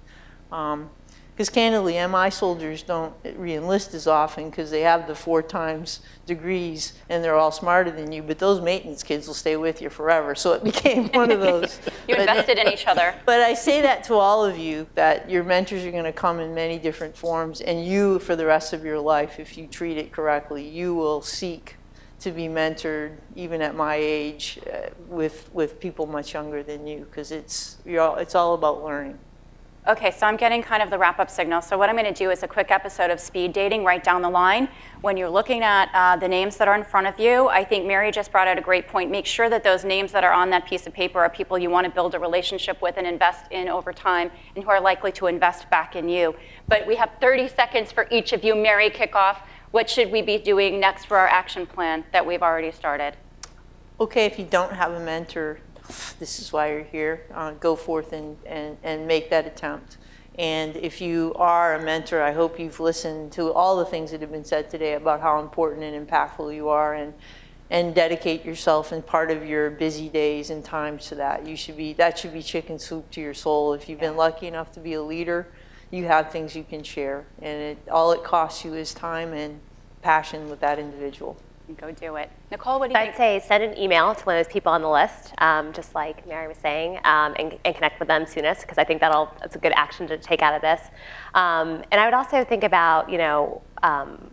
Because um, candidly, MI soldiers don't re-enlist as often because they have the four times degrees and they're all smarter than you, but those maintenance kids will stay with you forever. So it [LAUGHS] became one of those. [LAUGHS] you but, invested in each other. But I say that to all of you, that your mentors are going to come in many different forms, and you, for the rest of your life, if you treat it correctly, you will seek to be mentored, even at my age, uh, with with people much younger than you, because it's you're all, it's all about learning. Okay, so I'm getting kind of the wrap-up signal. So what I'm going to do is a quick episode of speed dating right down the line. When you're looking at uh, the names that are in front of you, I think Mary just brought out a great point. Make sure that those names that are on that piece of paper are people you want to build a relationship with and invest in over time and who are likely to invest back in you. But we have 30 seconds for each of you. Mary, kick off. What should we be doing next for our action plan that we've already started? Okay, if you don't have a mentor, this is why you're here. Uh, go forth and, and, and make that attempt. And if you are a mentor, I hope you've listened to all the things that have been said today about how important and impactful you are and, and dedicate yourself and part of your busy days and times to that. You should be, that should be chicken soup to your soul. If you've been lucky enough to be a leader, you have things you can share. And it, all it costs you is time and passion with that individual. Go do it. Nicole, what do you I'd think? say send an email to one of those people on the list, um, just like Mary was saying, um, and, and, connect with them soonest, because I think that'll that's a good action to take out of this. Um, and I would also think about, you know, um,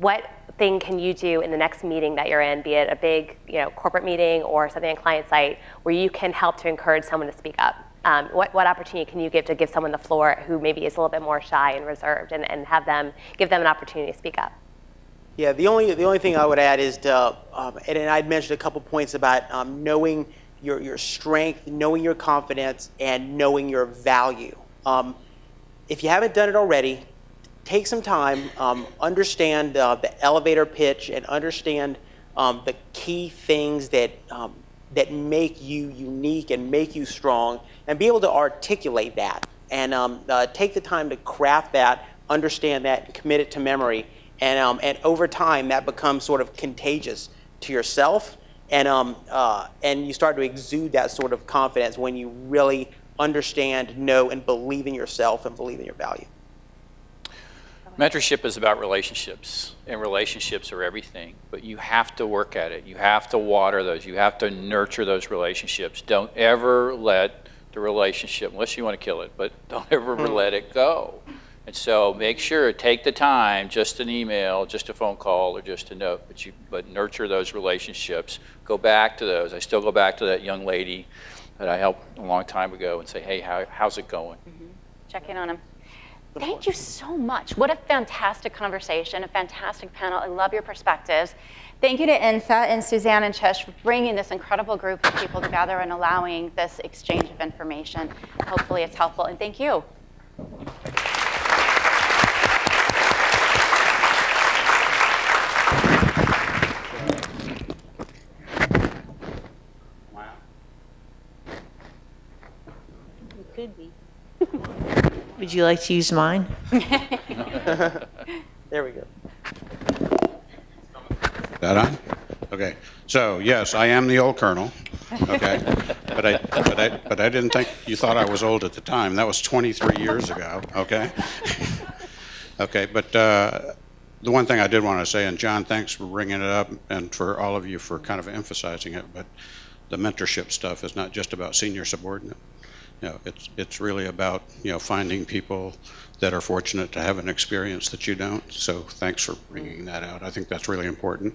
what thing can you do in the next meeting that you're in, be it a big, you know, corporate meeting or something on client site, where you can help to encourage someone to speak up. Um, what, what opportunity can you give to give someone the floor who maybe is a little bit more shy and reserved and, and have them give them an opportunity to speak up? Yeah, the only, the only thing I would add is to, um, and, and I'd mentioned a couple points about um, knowing your, your strength, knowing your confidence, and knowing your value. Um, if you haven't done it already, take some time, um, understand uh, the elevator pitch, and understand um, the key things that, that make you unique and make you strong, and be able to articulate that. And um, uh, take the time to craft that, understand that, and commit it to memory. And, um, and over time, that becomes sort of contagious to yourself. And, um, uh, and you start to exude that sort of confidence when you really understand, know, and believe in yourself and believe in your value. Mentorship is about relationships, and relationships are everything. But you have to work at it. You have to water those. You have to nurture those relationships. Don't ever let the relationship, unless you want to kill it, but [LAUGHS] don't ever hmm. let it go. And so make sure, take the time, just an email, just a phone call, or just a note, but you, but nurture those relationships. Go back to those. I still go back to that young lady that I helped a long time ago and say, hey, how, how's it going? Mm-hmm. check in on them. Thank you so much. What a fantastic conversation, a fantastic panel. I love your perspectives. Thank you to INSA and Suzanne and Chesh for bringing this incredible group of people together and allowing this exchange of information. Hopefully it's helpful, and thank you. It could be. Would you like to use mine? [LAUGHS] [LAUGHS] There we go. That on? Okay. So, yes, I am the old colonel, okay? But I, but I, but I didn't think you thought I was old at the time. That was 23 years ago, okay? [LAUGHS] Okay, but uh, the one thing I did want to say, and John, thanks for bringing it up and for all of you for kind of emphasizing it, but the mentorship stuff is not just about senior subordinate. You know, it's, it's really about, you know, finding people that are fortunate to have an experience that you don't. So thanks for bringing that out. I think that's really important.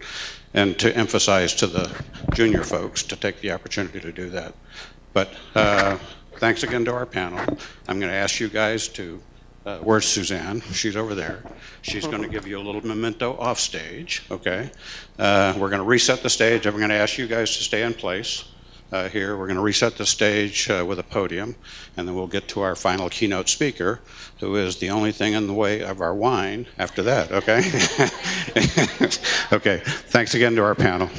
And to emphasize to the junior folks to take the opportunity to do that. But uh, thanks again to our panel. I'm going to ask you guys to, uh, where's Suzanne? She's over there. She's going to give you a little memento off stage, okay? Uh, we're going to reset the stage. I'm going to ask you guys to stay in place uh, here. We're going to reset the stage uh, with a podium, and then we'll get to our final keynote speaker, who is the only thing in the way of our wine after that, okay? [LAUGHS] okay, thanks again to our panel.